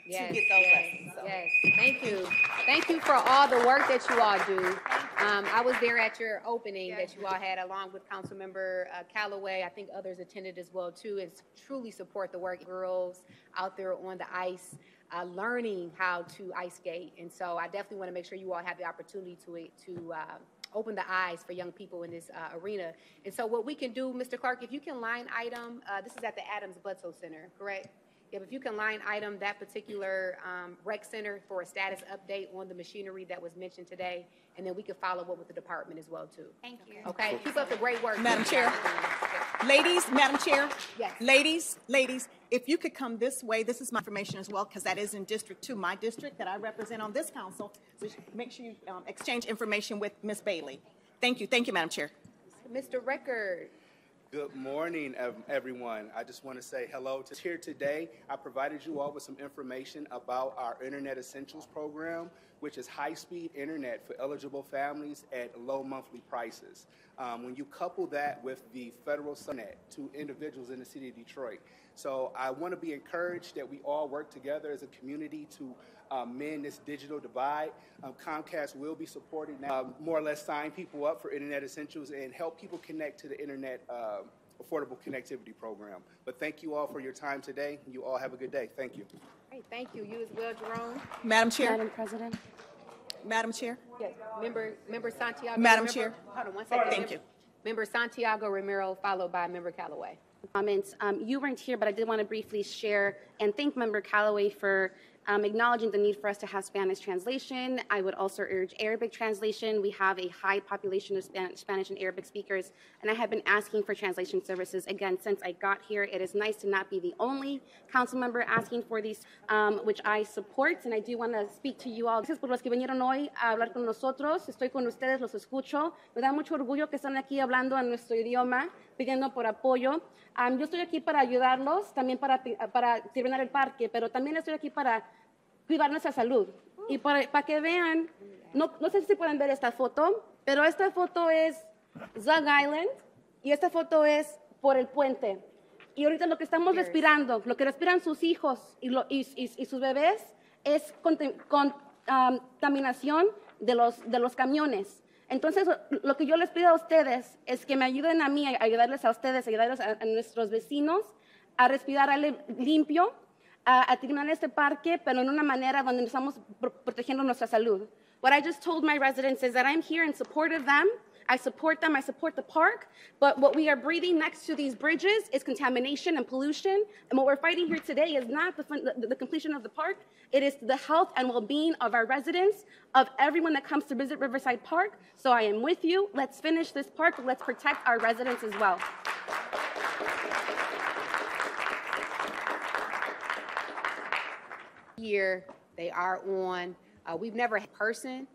Speaker 21: Yes,
Speaker 29: to get those
Speaker 21: yes,
Speaker 29: lessons. So.
Speaker 21: Yes, thank you. Thank you for all the work that you all do. Um, I was there at your opening that you all had along with Councilmember uh, Calloway. I think others attended as well too. and truly support the work girls out there on the ice, uh, learning how to ice skate. And so I definitely want to make sure you all have the opportunity to, to, uh, open the eyes for young people in this uh, arena. And so what we can do, Mr. Clark, if you can line item, uh, this is at the Adams Bledsoe Center, correct? Yeah, if you can line item that particular um, rec center for a status update on the machinery that was mentioned today, and then we can follow up with the department as well too.
Speaker 11: Thank you.
Speaker 21: Okay, keep up the great work.
Speaker 10: Madam Chair. Ladies, Madam Chair.
Speaker 21: Yes.
Speaker 10: Ladies, ladies, if you could come this way, this is my information as well, because that is in District Two, my district that I represent on this council. So make sure you um, exchange information with Ms. Bailey. Thank you, thank you, Madam Chair.
Speaker 21: Mr. Record.
Speaker 30: Good morning, everyone. I just want to say hello to here today. I provided you all with some information about our Internet Essentials program, which is high-speed internet for eligible families at low monthly prices. Um, when you couple that with the federal Sunet to individuals in the city of Detroit, so I want to be encouraged that we all work together as a community to um, mend this digital divide. Um, Comcast will be supporting that, um, more or less sign people up for Internet Essentials and help people connect to the Internet um, Affordable Connectivity Program. But thank you all for your time today. You all have a good day. Thank you.
Speaker 21: Great, thank you. You as well, Jerome.
Speaker 10: Madam Chair.
Speaker 21: Madam President.
Speaker 10: Madam Chair.
Speaker 21: Yes, member, member Santiago.
Speaker 10: Madam
Speaker 21: Member-
Speaker 10: Chair.
Speaker 21: Hold on one second.
Speaker 10: Thank
Speaker 21: Member-
Speaker 10: you.
Speaker 21: Member Santiago Romero, followed by member Calloway.
Speaker 11: Comments. Um, you weren't here, but I did want to briefly share and thank Member Calloway for um, acknowledging the need for us to have Spanish translation. I would also urge Arabic translation. We have a high population of Span- Spanish and Arabic speakers, and I have been asking for translation services again since I got here. It is nice to not be the only council member asking for these, um, which I support, and I do want to speak to you all. Gracias por los que vinieron hoy a hablar con nosotros. Estoy con ustedes, los escucho. Me da mucho orgullo que están aquí hablando en nuestro idioma, pidiendo por apoyo. Um, yo estoy aquí para ayudarlos, también para, para terminar el parque, pero también estoy aquí para cuidar nuestra salud. Y para, para que vean, no, no sé si pueden ver esta foto, pero esta foto es Zug Island y esta foto es por el puente. Y ahorita lo que estamos respirando, lo que respiran sus hijos y, lo- y- y- y sus bebés es contaminación de los, de los camiones. Entonces, lo- que yo les pido a ustedes es que me ayuden a mí, a ayudarles a ustedes, a ayudarles a, a nuestros vecinos a respirar limpio, a, a terminar este parque, pero en una manera donde estamos pro- protegiendo nuestra salud. What I just told my residents is that I'm here in support of them. I support them, I support the park, but what we are breathing next to these bridges is contamination and pollution. And what we're fighting here today is not the, the, the completion of the park, it is the health and well being of our residents, of everyone that comes to visit Riverside Park. So I am with you. Let's finish this park, let's protect our residents as well.
Speaker 21: Year, they are on, uh, we've never had a person,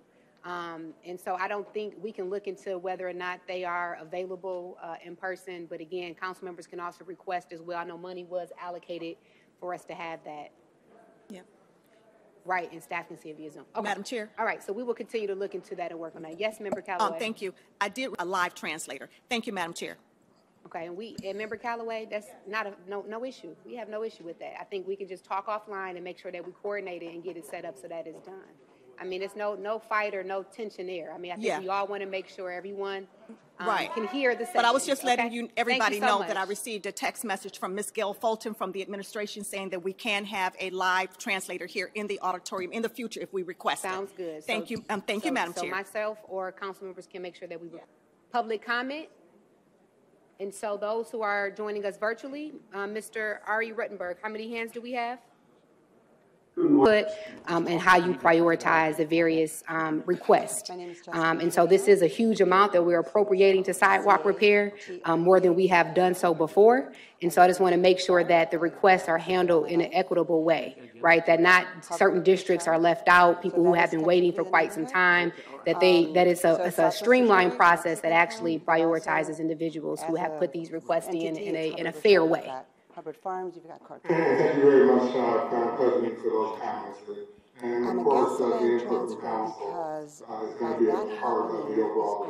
Speaker 21: um, and so I don't think we can look into whether or not they are available, uh, in person, but again, council members can also request as well. I know money was allocated for us to have that.
Speaker 10: Yeah.
Speaker 21: Right, and staff can see it via Zoom. Okay.
Speaker 10: Madam Chair.
Speaker 21: All right, so we will continue to look into that and work on that. Yes, Member
Speaker 10: Um,
Speaker 21: Calloway?
Speaker 10: thank you. I did a live translator. Thank you, Madam Chair.
Speaker 21: Okay, and we, and Member Calloway, that's not a, no, no issue. We have no issue with that. I think we can just talk offline and make sure that we coordinate it and get it set up so that it's done. I mean, it's no, no fight or no tension there. I mean, I
Speaker 10: Yeah.
Speaker 21: think we all want to make sure everyone um,
Speaker 10: Right.
Speaker 21: can hear the session.
Speaker 10: But I was just letting
Speaker 21: okay?
Speaker 10: you, everybody
Speaker 21: so
Speaker 10: know
Speaker 21: much.
Speaker 10: that I received a text message from Ms. Gail Fulton from the administration saying that we can have a live translator here in the auditorium in the future if we request it.
Speaker 21: Sounds good.
Speaker 10: Thank
Speaker 21: So-
Speaker 10: you, um, thank you, Madam
Speaker 21: So
Speaker 10: Chair.
Speaker 21: So myself or council members can make sure that we, public comment. And so those who are joining us virtually, um, Mr. Ari Ruttenberg, how many hands do we have? Put, um, and how you prioritize the various, um, requests. Um, and so this is a huge amount that we're appropriating to sidewalk repair, um, more than we have done so before. And so I just want to make sure that the requests are handled in an equitable way, right? That not certain districts are left out, people who have been waiting for quite some time, that they, that it's a, it's a streamlined process that actually prioritizes individuals who have put these requests in, in a, in a fair way.
Speaker 1: Hubbard Farms, you've got Carter.
Speaker 31: Thank you very much, uh, Madam President, for those comments. And
Speaker 1: I'm
Speaker 31: of course, uh, the input
Speaker 1: transfer
Speaker 31: council uh, is going to be a part of the overall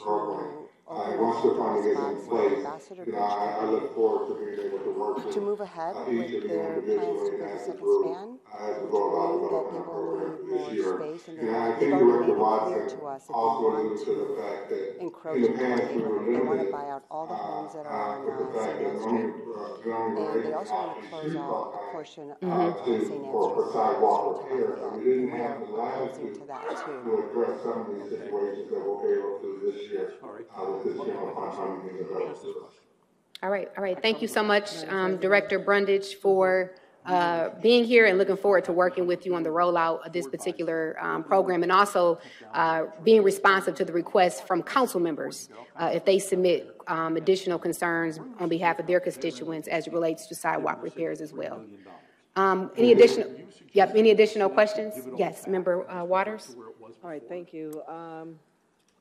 Speaker 31: program. Uh, once the funding is in place, you know, I, I look forward to being able to work with
Speaker 1: to move ahead
Speaker 31: uh,
Speaker 1: with their plans to build a second span,
Speaker 31: as we
Speaker 1: which
Speaker 31: go about
Speaker 1: mean that
Speaker 31: developing
Speaker 1: they
Speaker 31: our
Speaker 1: will
Speaker 31: program
Speaker 1: need
Speaker 31: this
Speaker 1: more
Speaker 31: year.
Speaker 1: space, and
Speaker 31: And
Speaker 1: they-
Speaker 31: I
Speaker 1: they've
Speaker 31: think
Speaker 1: already
Speaker 31: Director
Speaker 1: clear to us that they
Speaker 31: also
Speaker 1: want
Speaker 31: to the
Speaker 1: to
Speaker 31: fact that
Speaker 1: encroach
Speaker 31: in the
Speaker 1: into our
Speaker 31: past we were
Speaker 1: neighborhood. They want to
Speaker 31: limited
Speaker 1: buy out all the homes that
Speaker 31: uh,
Speaker 1: are on
Speaker 31: the
Speaker 1: uh,
Speaker 31: fact
Speaker 1: St.
Speaker 31: that
Speaker 1: Anne
Speaker 31: zoning,
Speaker 1: Street.
Speaker 31: uh,
Speaker 1: And they also want to close
Speaker 31: do
Speaker 1: out a portion of
Speaker 31: uh,
Speaker 1: uh, St. Anne
Speaker 31: for, for
Speaker 1: Street.
Speaker 31: sidewalk
Speaker 1: to
Speaker 31: And we didn't have the
Speaker 1: we're
Speaker 31: last
Speaker 1: to that
Speaker 31: to address some of these situations that we'll be able to this year with this general fund funding being available to us.
Speaker 21: All right, all right. Thank you so much, um, Director Brundidge, for uh, being here and looking forward to working with you on the rollout of this particular um, program and also uh, being responsive to the requests from council members uh, if they submit um, additional concerns on behalf of their constituents as it relates to sidewalk repairs as well. Um, Any additional, yep, any additional questions? Yes, Member uh, Waters?
Speaker 1: All right, thank you.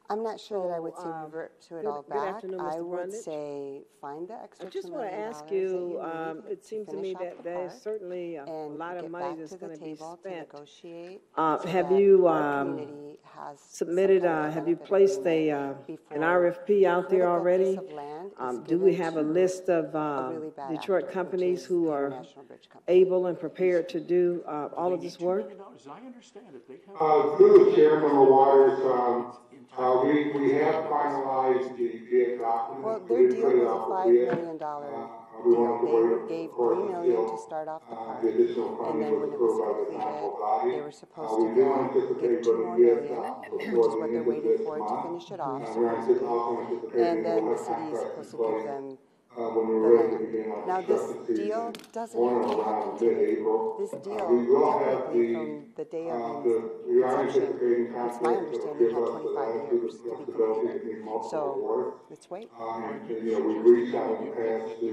Speaker 1: I'm not sure that I would say revert to it
Speaker 32: good-
Speaker 1: all
Speaker 32: good
Speaker 1: back.
Speaker 32: afternoon,
Speaker 1: I
Speaker 32: Mr.
Speaker 1: would
Speaker 32: Brundidge.
Speaker 1: say find the extra
Speaker 32: I just
Speaker 1: $2
Speaker 32: want to
Speaker 1: million
Speaker 32: ask
Speaker 1: that you
Speaker 32: you, um,
Speaker 1: need
Speaker 32: it seems to
Speaker 1: finish
Speaker 32: me
Speaker 1: off
Speaker 32: that
Speaker 1: the
Speaker 32: there's
Speaker 1: park
Speaker 32: certainly a
Speaker 1: and
Speaker 32: lot of
Speaker 1: get
Speaker 32: money
Speaker 1: back
Speaker 32: that's
Speaker 1: to
Speaker 32: going to be
Speaker 1: table to
Speaker 32: spent.
Speaker 1: negotiate
Speaker 32: Uh,
Speaker 1: so
Speaker 32: have
Speaker 1: that
Speaker 32: you,
Speaker 1: our
Speaker 32: um,
Speaker 1: community has
Speaker 32: submitted, uh, have you placed a, uh, an RFP out there already?
Speaker 1: piece of land is
Speaker 32: Um, do we have a list of, uh,
Speaker 1: really
Speaker 32: Detroit
Speaker 1: actor,
Speaker 32: companies who are
Speaker 1: Company.
Speaker 32: able and prepared to do, uh, all of this work?
Speaker 13: As I understand it, they have.
Speaker 31: Uh, through the chair, Member Waters, um, uh, we, we have finalized the bid document.
Speaker 1: Well,
Speaker 31: We
Speaker 1: their
Speaker 31: did
Speaker 1: deal
Speaker 31: put it
Speaker 1: was a
Speaker 31: out for
Speaker 1: five
Speaker 31: bid.
Speaker 1: million dollar
Speaker 31: Uh, we wanted to.
Speaker 1: They gave
Speaker 31: course,
Speaker 1: three million to start off the
Speaker 31: uh,
Speaker 1: park.
Speaker 31: the
Speaker 1: And then when it was completed, they were supposed
Speaker 31: Uh,
Speaker 1: to
Speaker 31: do
Speaker 1: then
Speaker 31: anticipate
Speaker 1: two more million, which is what they're waiting for to finish it
Speaker 31: Uh,
Speaker 1: off.
Speaker 31: we're antici- also anticipating
Speaker 1: And then the city is supposed to give them
Speaker 31: uh, when we were ready to begin our
Speaker 1: Now, this
Speaker 31: construction season.
Speaker 1: deal doesn't
Speaker 31: On
Speaker 1: have
Speaker 31: or
Speaker 1: to
Speaker 31: around
Speaker 1: happen today.
Speaker 31: mid-April.
Speaker 1: This
Speaker 31: Uh,
Speaker 1: deal
Speaker 31: We will have the,
Speaker 1: from the day of
Speaker 31: uh, the, we are
Speaker 1: inception,
Speaker 31: anticipating
Speaker 1: it's my
Speaker 31: will
Speaker 1: understanding,
Speaker 31: give
Speaker 1: had
Speaker 31: us the
Speaker 1: 25
Speaker 31: latitude
Speaker 1: years to be
Speaker 31: flexibility
Speaker 1: completed.
Speaker 31: to meet multiple
Speaker 1: So,
Speaker 31: awards.
Speaker 1: let's wait.
Speaker 31: Um, and, you know, we've reached out in the past to,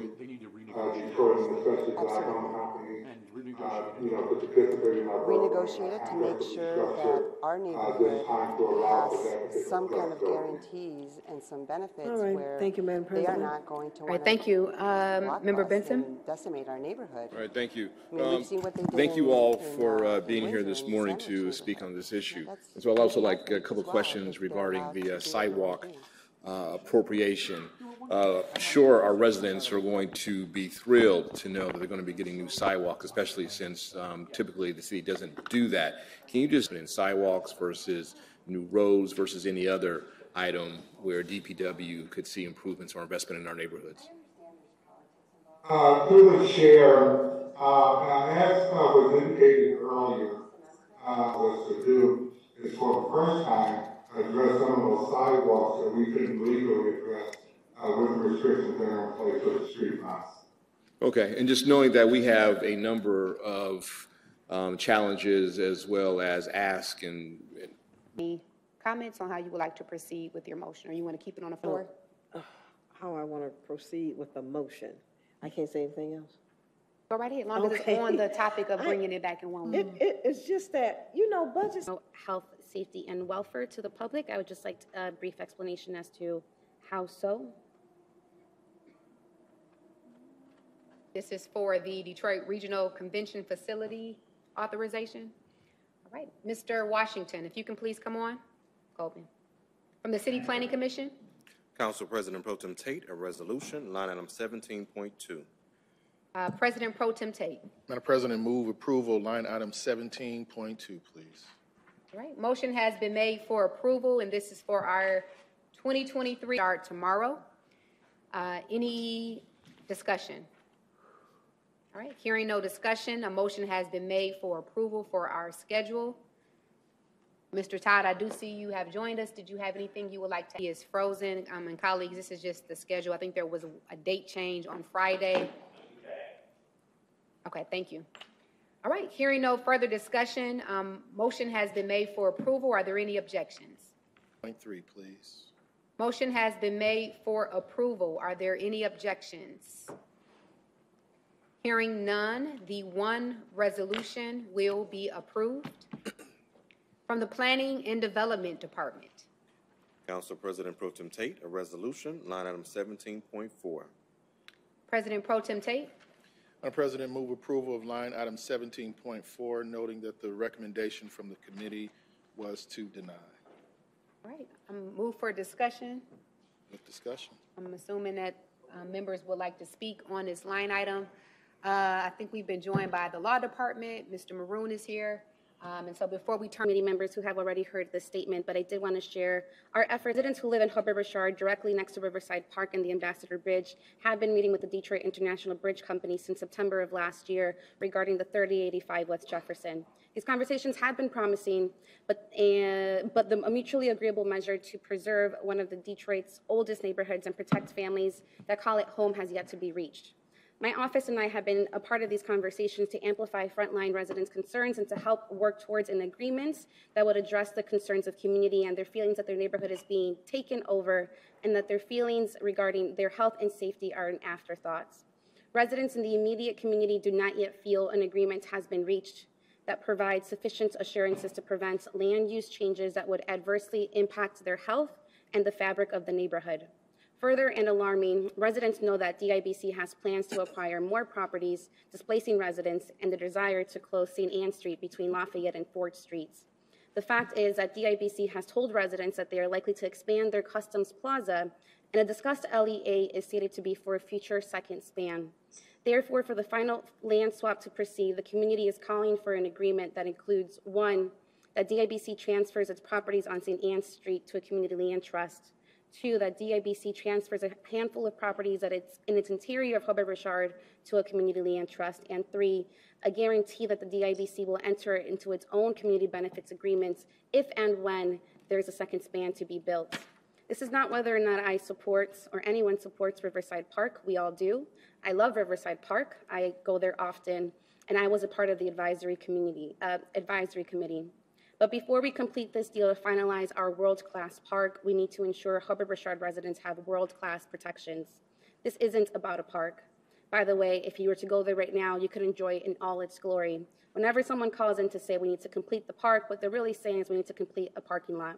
Speaker 31: uh, Detroit and companies, uh, you know, to participate in our program.
Speaker 1: To make sure that our
Speaker 31: uh,
Speaker 1: neighborhood
Speaker 31: time to allow for that
Speaker 1: has some kind of guarantees and some benefits
Speaker 32: All right.
Speaker 1: where
Speaker 32: Thank you, Madam
Speaker 1: they are
Speaker 32: President.
Speaker 1: not going to
Speaker 21: All right,
Speaker 1: want
Speaker 21: thank you. Um, Member Benson?
Speaker 1: decimate our neighborhood.
Speaker 33: All right, thank you.
Speaker 1: I mean, we've
Speaker 33: Um,
Speaker 1: seen what they did
Speaker 33: Thank you
Speaker 1: in-
Speaker 33: all
Speaker 1: in,
Speaker 33: for
Speaker 1: uh,
Speaker 33: uh, being here
Speaker 1: Windsor
Speaker 33: this
Speaker 1: and
Speaker 33: morning
Speaker 1: Center
Speaker 33: to
Speaker 1: too.
Speaker 33: speak on this issue.
Speaker 1: That's-
Speaker 33: And so I'd also like a couple questions regarding the uh, sidewalk
Speaker 1: legally.
Speaker 33: Uh, appropriation. Uh, Sure, our residents are going to be thrilled to know that they're going to be getting new sidewalks, especially since um, typically the city doesn't do that. Can you just, in sidewalks versus new roads versus any other item where DPW could see improvements or investment in our neighborhoods?
Speaker 31: Uh, through the chair, uh, as uh, was indicated earlier, uh, was to do is for the first time address some of those sidewalks that we couldn't legally address uh, with the restrictions that are in place with the street bonds.
Speaker 33: Okay, and just knowing that we have a number of um, challenges as well as ask and, and
Speaker 21: Any comments on how you would like to proceed with your motion, or you want to keep it on the floor?
Speaker 32: How I want to proceed with the motion. I can't say anything else.
Speaker 21: Go right ahead, as long as it's
Speaker 32: Okay.
Speaker 21: on the topic of
Speaker 32: I-
Speaker 21: bringing it back in one
Speaker 32: It, it, it's just that, you know, budgets.
Speaker 11: Health, safety, and welfare to the public. I would just like a brief explanation as to how so.
Speaker 21: This is for the Detroit Regional Convention Facility authorization. All right, Mr. Washington, if you can please come on. Colvin. From the City Planning Commission,
Speaker 34: Council President Pro Tem Tate, a resolution, line item seventeen point two.
Speaker 21: uh, President Pro Tem Tate.
Speaker 2: Madam President, move approval, line item 17.2, please.
Speaker 21: All right, motion has been made for approval, and this is for our 2023 start tomorrow. Uh, Any discussion? All right, hearing no discussion, a motion has been made for approval for our schedule. Mr. Todd, I do see you have joined us. Did you have anything you would like to? He is frozen. Um, And colleagues, this is just the schedule. I think there was a- a date change on Friday. Okay, thank you. All right, hearing no further discussion, um, motion has been made for approval. Are there any objections?
Speaker 2: Point three, please.
Speaker 21: Motion has been made for approval. Are there any objections? Hearing none, the one resolution will be approved. From the Planning and Development Department,
Speaker 34: Council President Pro Tem Tate, a resolution, line item seventeen point four.
Speaker 21: President Pro Tem Tate.
Speaker 2: Madam President, move approval of line item 17.4, noting that the recommendation from the committee was to deny.
Speaker 21: All right, I'm move for discussion.
Speaker 2: With discussion.
Speaker 21: I'm assuming that uh, members would like to speak on this line item. Uh, I think we've been joined by the Law Department. Mr. Moroun is here. Um, And so before we turn,
Speaker 11: Committee members who have already heard the statement, but I did want to share our efforts. Residents who live in Hubbard Richard, directly next to Riverside Park and the Ambassador Bridge, have been meeting with the Detroit International Bridge Company since September of last year regarding the 3085 West Jefferson. These conversations have been promising, but, uh, but the, a mutually agreeable measure to preserve one of the Detroit's oldest neighborhoods and protect families that call it home has yet to be reached. My office and I have been a part of these conversations to amplify frontline residents' concerns and to help work towards an agreement that would address the concerns of community and their feelings that their neighborhood is being taken over and that their feelings regarding their health and safety are an afterthought. Residents in the immediate community do not yet feel an agreement has been reached that provides sufficient assurances to prevent land use changes that would adversely impact their health and the fabric of the neighborhood. Further and alarming, residents know that DIBC has plans to acquire more properties, displacing residents, and the desire to close St. Anne Street between Lafayette and Ford Streets. The fact is that DIBC has told residents that they are likely to expand their Customs Plaza, and a discussed LEA is stated to be for a future second span. Therefore, for the final land swap to proceed, the community is calling for an agreement that includes one, that DIBC transfers its properties on St. Anne Street to a community land trust. Two, that DIBC transfers a handful of properties that it's in its interior of Hubbard Richard to a community land trust. And three, a guarantee that the DIBC will enter into its own community benefits agreements if and when there's a second span to be built. This is not whether or not I support or anyone supports Riverside Park. We all do. I love Riverside Park. I go there often, and I was a part of the advisory community uh, advisory committee. But before we complete this deal to finalize our world-class park, we need to ensure Hubbard Richard residents have world-class protections. This isn't about a park. By the way, if you were to go there right now, you could enjoy it in all its glory. Whenever someone calls in to say we need to complete the park, what they're really saying is we need to complete a parking lot.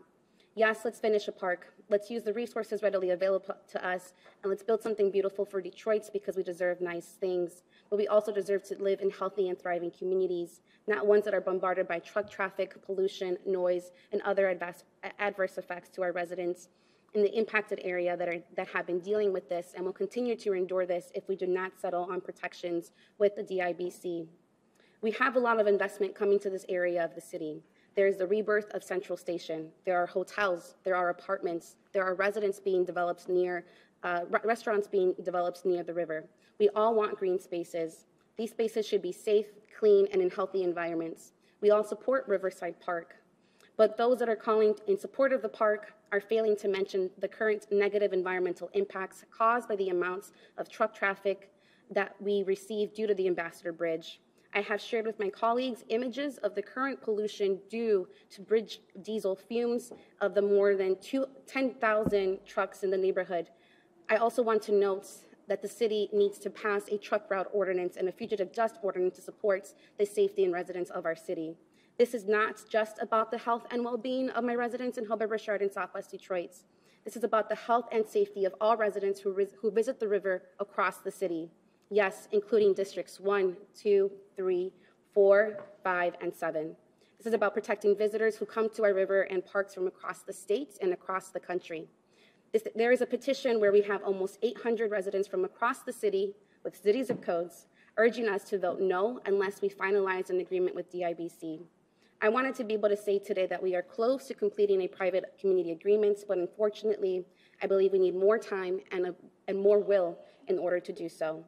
Speaker 11: Yes, let's finish a park. Let's use the resources readily available to us, and let's build something beautiful for Detroit's because we deserve nice things. But we also deserve to live in healthy and thriving communities, not ones that are bombarded by truck traffic, pollution, noise, and other adverse, effects to our residents in the impacted area that, are, that have been dealing with this and will continue to endure this if we do not settle on protections with the DIBC. We have a lot of investment coming to this area of the city. There is the rebirth of Central Station. There are hotels, there are apartments, there are residents being developed near, uh, re- restaurants being developed near the river. We all want green spaces. These spaces should be safe, clean, and in healthy environments. We all support Riverside Park, but those that are calling in support of the park are failing to mention the current negative environmental impacts caused by the amounts of truck traffic that we receive due to the Ambassador Bridge. I have shared with my colleagues images of the current pollution due to bridge diesel fumes of the more than 10,000 trucks in the neighborhood. I also want to note that the city needs to pass a truck route ordinance and a fugitive dust ordinance to support the safety and residents of our city. This is not just about the health and well-being of my residents in Hubbard Richard and Southwest Detroit. This is about the health and safety of all residents who, who visit the river across the city. Yes, including districts 1, 2, 3, 4, 5, and 7. This is about protecting visitors who come to our river and parks from across the state and across the country. This, there is a petition where we have almost 800 residents from across the city with city zip codes urging us to vote no unless we finalize an agreement with DIBC. I wanted to be able to say today that we are close to completing a private community agreement, but unfortunately, I believe we need more time and, a, and more will in order to do so.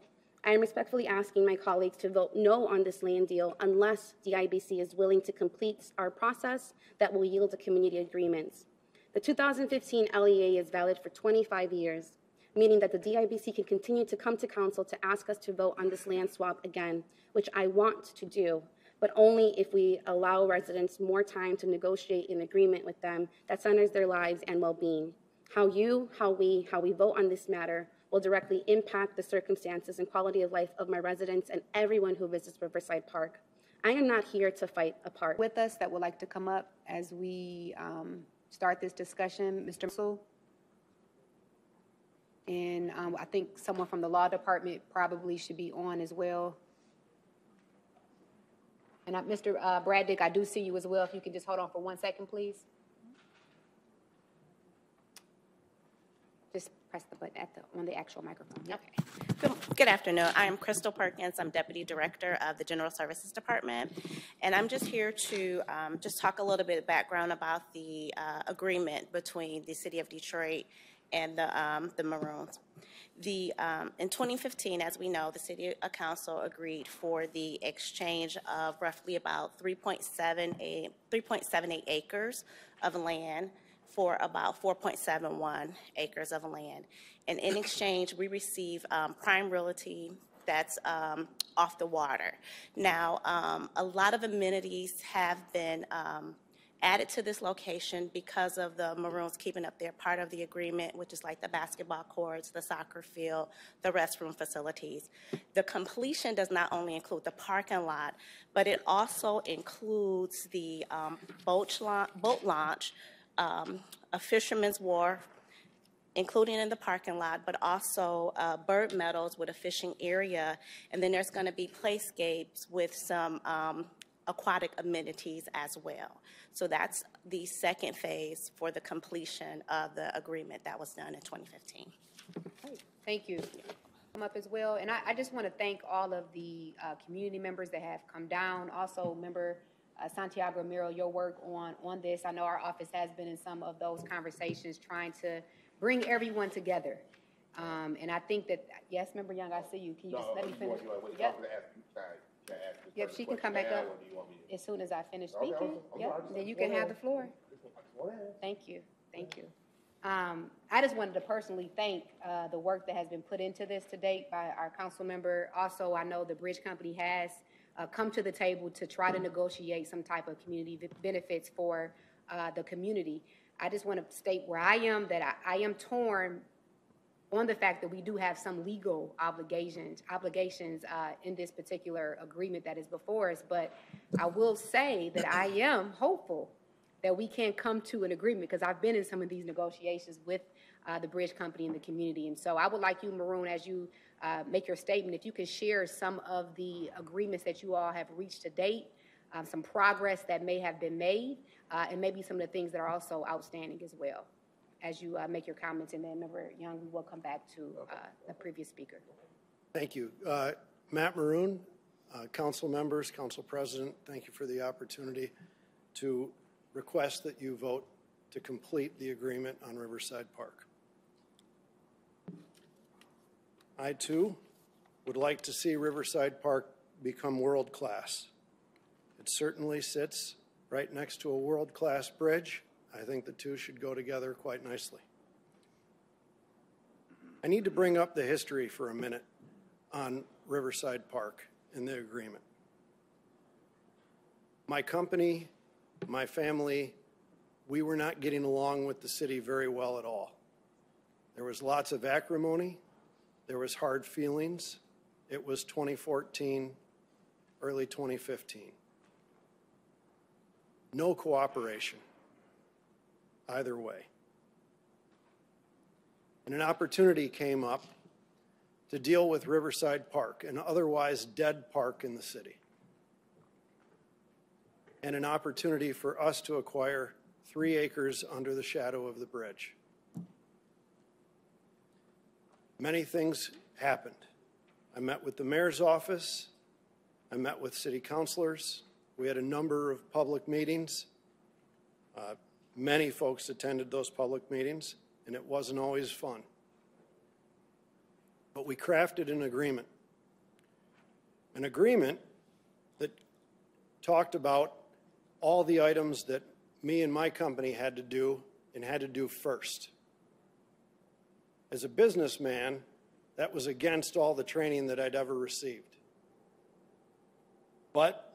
Speaker 11: I am respectfully asking my colleagues to vote no on this land deal unless the IBC is willing to complete our process that will yield a community agreement. The 2015 LEA is valid for 25 years, meaning that the DIBC can continue to come to council to ask us to vote on this land swap again, which I want to do, but only if we allow residents more time to negotiate an agreement with them that centers their lives and well-being. How you, how we, how we vote on this matter will directly impact the circumstances and quality of life of my residents and everyone who visits Riverside Park. I am not here to fight a park.
Speaker 21: With us that would like to come up as we um, start this discussion, Mr. Russell. And um, I think someone from the law department probably should be on as well. And uh, Mr. Uh, Braddick, I do see you as well. If you can just hold on for one second, please. Just press the button at the, on the actual microphone. Okay.
Speaker 25: Good, good afternoon. I am Crystal Perkins. I'm Deputy Director of the General Services Department. And I'm just here to um, just talk a little bit of background about the uh, agreement between the City of Detroit and the, um, the Morouns. The, um, in 2015, as we know, the City Council agreed for the exchange of roughly about 3.78 3.78 acres of land for about 4.71 acres of land. And in exchange, we receive um, prime realty that's um, off the water. Now, um, a lot of amenities have been um, added to this location because of the Morouns keeping up their part of the agreement, which is like the basketball courts, the soccer field, the restroom facilities. The completion does not only include the parking lot, but it also includes the um, boat, boat launch, um, a fisherman's wharf, including in the parking lot, but also uh, bird meadows with a fishing area. And then there's going to be playscapes with some um, aquatic amenities as well. So that's the second phase for the completion of the agreement that was done in 2015.
Speaker 21: Great. Thank you. Come up as well. And I, I just want to thank all of the uh, community members that have come down. Also, member uh, Santiago Romero, your work on, on this. I know our office has been in some of those conversations trying to bring everyone together. Um, and I think that, yes, Member Young, I see you. Can you just let me finish? Yep. Yep, she can come back up as soon as I finish speaking. Yep, then you can have the floor. Thank you, thank you. Um, I just wanted to personally thank uh, the work that has been put into this to date by our council member. Also, I know the Bridge Company has uh, come to the table to try to negotiate some type of community benefits for uh, the community. I just want to state where I am that I, I am torn on the fact that we do have some legal obligations obligations uh, in this particular agreement that is before us. But I will say that I am hopeful that we can come to an agreement because I've been in some of these negotiations with uh, the bridge company and the community. And so I would like you, Moroun, as you uh, make your statement, if you can share some of the agreements that you all have reached to date, um, some progress that may have been made, uh, and maybe some of the things that are also outstanding as well as you uh, make your comments. And then, Member Young, we will come back to uh, the previous speaker.
Speaker 35: Thank you. Uh, Matt Moroun, council members, council president, thank you for the opportunity to request that you vote to complete the agreement on Riverside Park. I too would like to see Riverside Park become world-class. It certainly sits right next to a world-class bridge. I think the two should go together quite nicely. I need to bring up the history for a minute on Riverside Park and the agreement. My company, my family, we were not getting along with the city very well at all. There was lots of acrimony, there was hard feelings. It was 2014, early 2015. No cooperation either way. And an opportunity came up to deal with Riverside Park, an otherwise dead park in the city. And an opportunity for us to acquire three acres under the shadow of the bridge. Many things happened. I met with the mayor's office. I met with city councilors. We had a number of public meetings. Uh, many folks attended those public meetings, and it wasn't always fun. But we crafted an agreement. An agreement that talked about all the items that me and my company had to do and had to do first. As a businessman, that was against all the training that I'd ever received. But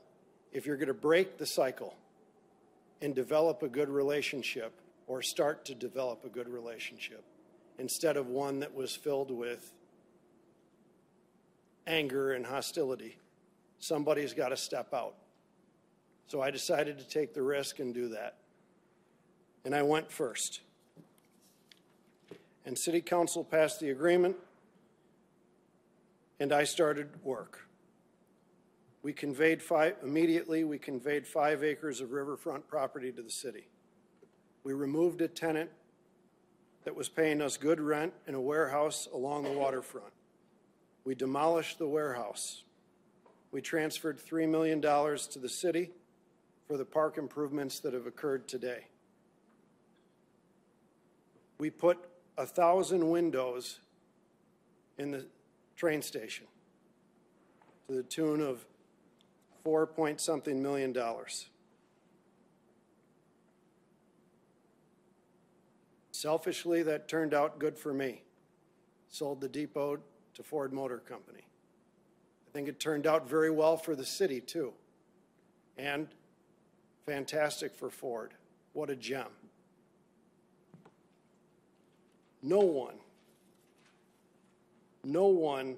Speaker 35: if you're going to break the cycle and develop a good relationship, or start to develop a good relationship, instead of one that was filled with anger and hostility, somebody's got to step out. So I decided to take the risk and do that. And I went first. And City Council passed the agreement, and I started work. We conveyed five, immediately, we conveyed five acres of riverfront property to the city. We removed a tenant that was paying us good rent in a warehouse along the waterfront. We demolished the warehouse. We transferred $3 million to the city for the park improvements that have occurred today. We put a thousand windows in the train station to the tune of four point something million dollars. Selfishly, that turned out good for me. Sold the depot to Ford Motor Company. I think it turned out very well for the city, too. And fantastic for Ford. What a gem. No one, no one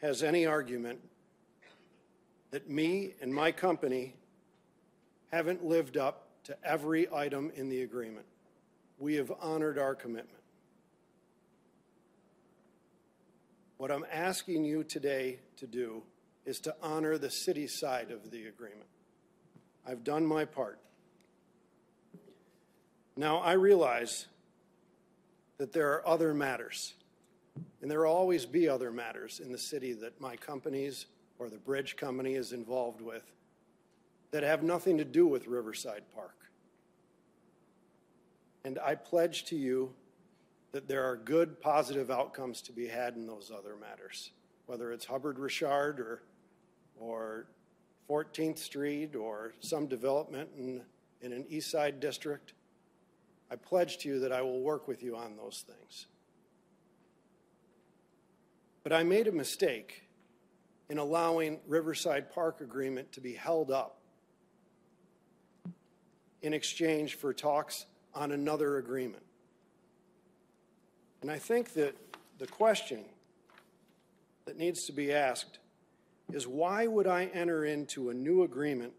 Speaker 35: has any argument that me and my company haven't lived up to every item in the agreement. We have honored our commitment. What I'm asking you today to do is to honor the city side of the agreement. I've done my part. Now, I realize that there are other matters, and there will always be other matters in the city that my companies or the bridge company is involved with that have nothing to do with Riverside Park. And I pledge to you that there are good, positive outcomes to be had in those other matters, whether it's Hubbard Richard or, or 14th Street or some development in, in an East Side district. I pledge to you that I will work with you on those things. But I made a mistake in allowing Riverside Park Agreement to be held up in exchange for talks on another agreement. And I think that the question that needs to be asked is why would I enter into a new agreement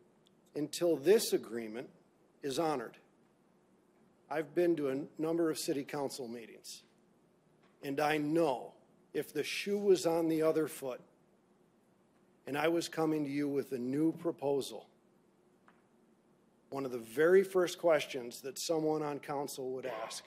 Speaker 35: until this agreement is honored? I've been to a number of city council meetings, and I know if the shoe was on the other foot and I was coming to you with a new proposal, one of the very first questions that someone on council would ask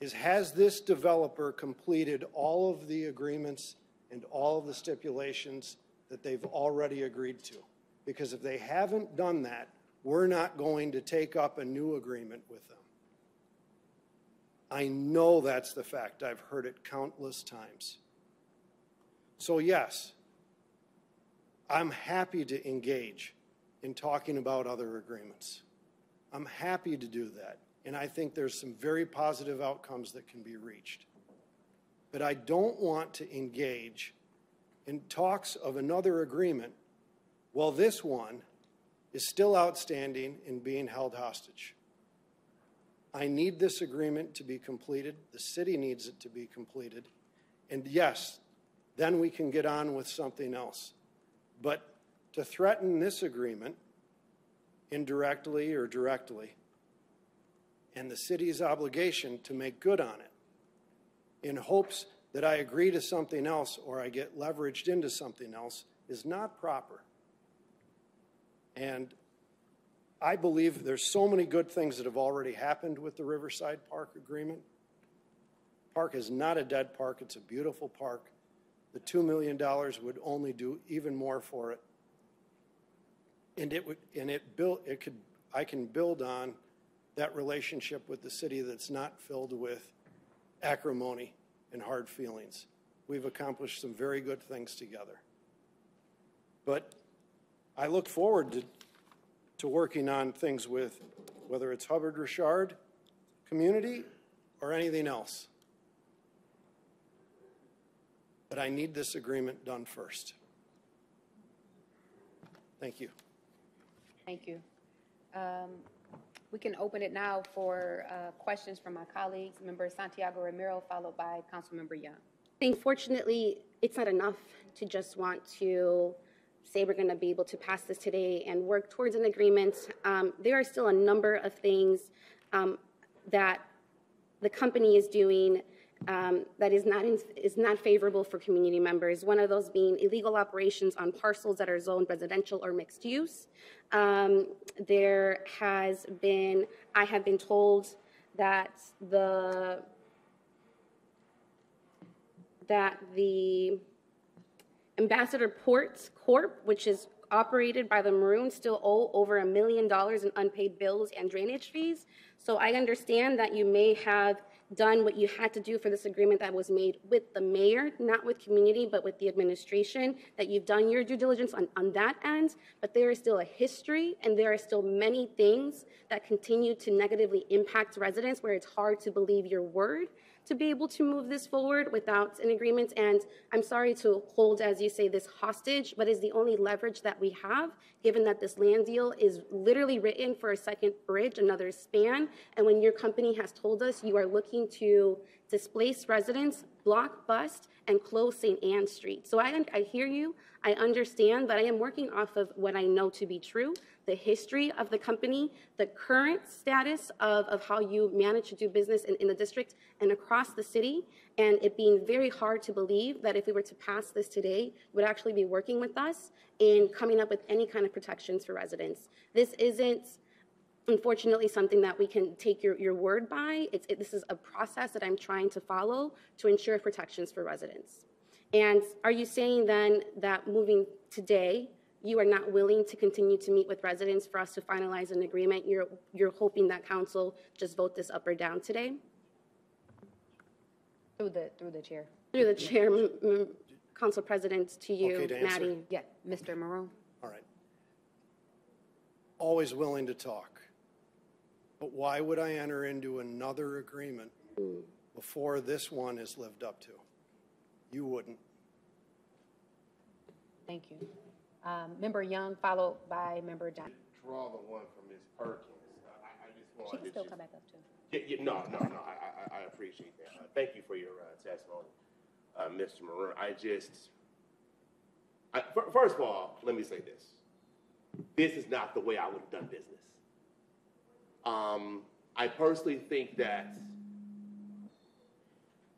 Speaker 35: is Has this developer completed all of the agreements and all of the stipulations that they've already agreed to? Because if they haven't done that, we're not going to take up a new agreement with them. I know that's the fact. I've heard it countless times. So, yes, I'm happy to engage in talking about other agreements. I'm happy to do that. And I think there's some very positive outcomes that can be reached. But I don't want to engage in talks of another agreement while this one is still outstanding and being held hostage. I need this agreement to be completed. The city needs it to be completed. And yes, then we can get on with something else. But to threaten this agreement indirectly or directly and the city's obligation to make good on it in hopes that I agree to something else or I get leveraged into something else is not proper. And I believe there's so many good things that have already happened with the Riverside Park agreement. Park is not a dead park, it's a beautiful park. The $2 million would only do even more for it. And it would, and it built, it could, I can build on that relationship with the city that's not filled with acrimony and hard feelings. We've accomplished some very good things together. But I look forward to to working on things with, whether it's Hubbard Richard community or anything else. But I need this agreement done first. Thank you.
Speaker 21: Thank you. Um, we can open it now for uh, questions from my colleagues. Member Santiago Romero, followed by Councilmember Young.
Speaker 11: I think fortunately, it's not enough to just want to say we're going to be able to pass this today and work towards an agreement, um, there are still a number of things um, that the company is doing um, that is not in, is not favorable for community members. One of those being illegal operations on parcels that are zoned residential or mixed use. Um, there has been, I have been told that the that the Ambassador Ports Corp., which is operated by the Morouns, still owe over a million dollars in unpaid bills and drainage fees. So I understand that you may have done what you had to do for this agreement that was made with the mayor, not with community, but with the administration, that you've done your due diligence on, on that end, but there is still a history and there are still many things that continue to negatively impact residents where it's hard to believe your word to be able to move this forward without an agreement. And I'm sorry to hold, as you say, this hostage, but is the only leverage that we have, given that this land deal is literally written for a second bridge, another span. And when your company has told us you are looking to displace residents, block bust, and close St. Anne Street. So I, I hear you, I understand, but I am working off of what I know to be true the history of the company, the current status of, of how you manage to do business in, in the district and across the city, and it being very hard to believe that if we were to pass this today, would actually be working with us in coming up with any kind of protections for residents. This isn't unfortunately something that we can take your, your word by. It's, it, this is a process that I'm trying to follow to ensure protections for residents. And are you saying then that moving today, you are not willing to continue to meet with residents for us to finalize an agreement. You're, you're hoping that council just vote this up or down today?
Speaker 21: Through the, through the chair.
Speaker 11: Through the chair, M- M- Council President, to you,
Speaker 35: Okay to answer?
Speaker 11: Maddie.
Speaker 21: Yeah, Mr. Moroun.
Speaker 35: All right. Always willing to talk. But why would I enter into another agreement before this one is lived up to? You wouldn't.
Speaker 21: Thank you. Um, Member Young, followed by Member Johnson.
Speaker 36: Draw the one from Ms. Perkins. I, I just
Speaker 21: She can
Speaker 36: to
Speaker 21: still
Speaker 36: just-
Speaker 21: come back up too.
Speaker 36: Yeah, yeah, no, no, no, I, I, I appreciate that. Uh, Thank you for your uh, testimony, uh, Mr. Moroun. I just, I, first of all, let me say this. This is not the way I would have done business. Um, I personally think that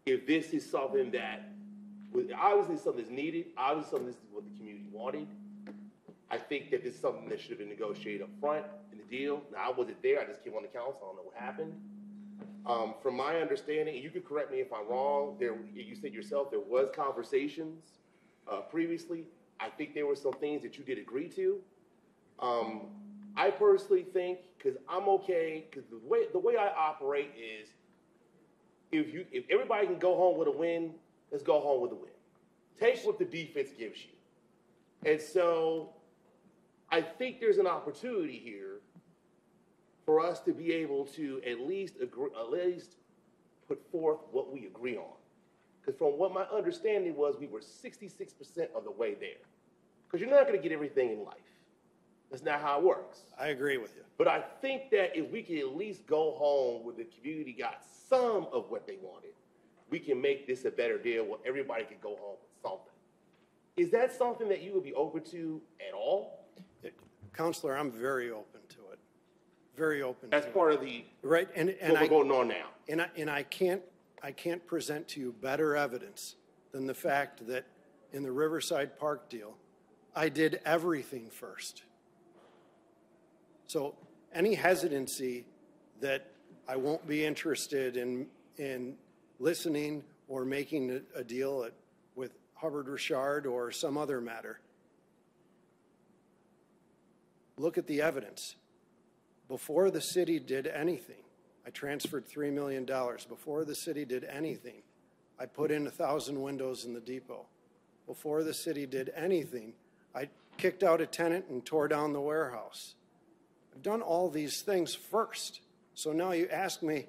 Speaker 36: if this is something that, was obviously something that's needed, obviously something this is what the community wanted, I think that this is something that should have been negotiated up front in the deal. Now, I wasn't there, I just came on the council, I don't know what happened. Um, from my understanding, and you could correct me if I'm wrong, there, you said yourself, there was conversations, uh, previously. I think there were some things that you did agree to. Um, I personally think, cause I'm okay, cause the way, the way I operate is, if you, if everybody can go home with a win, let's go home with a win. Take what the defense gives you. And so, I think there's an opportunity here for us to be able to at least agree, at least put forth what we agree on. Because from what my understanding was, we were 66% of the way there. Because you're not going to get everything in life. That's not how it works.
Speaker 35: I agree with you.
Speaker 36: But I think that if we can at least go home where the community got some of what they wanted, we can make this a better deal where everybody can go home with something. Is that something that you would be open to at all?
Speaker 35: Counselor, I'm very open to it. Very open.
Speaker 36: That's
Speaker 35: to it.
Speaker 36: part of the
Speaker 35: Right, and, and
Speaker 36: what
Speaker 35: I.
Speaker 36: we're voting on now.
Speaker 35: And I, and I can't, I can't present to you better evidence than the fact that in the Riverside Park deal, I did everything first. So any hesitancy that I won't be interested in, in listening or making a, a deal at, with Hubbard Richard or some other matter, look at the evidence. Before the city did anything, I transferred $3 million. Before the city did anything, I put in a 1,000 windows in the depot. Before the city did anything, I kicked out a tenant and tore down the warehouse. I've done all these things first. So now you ask me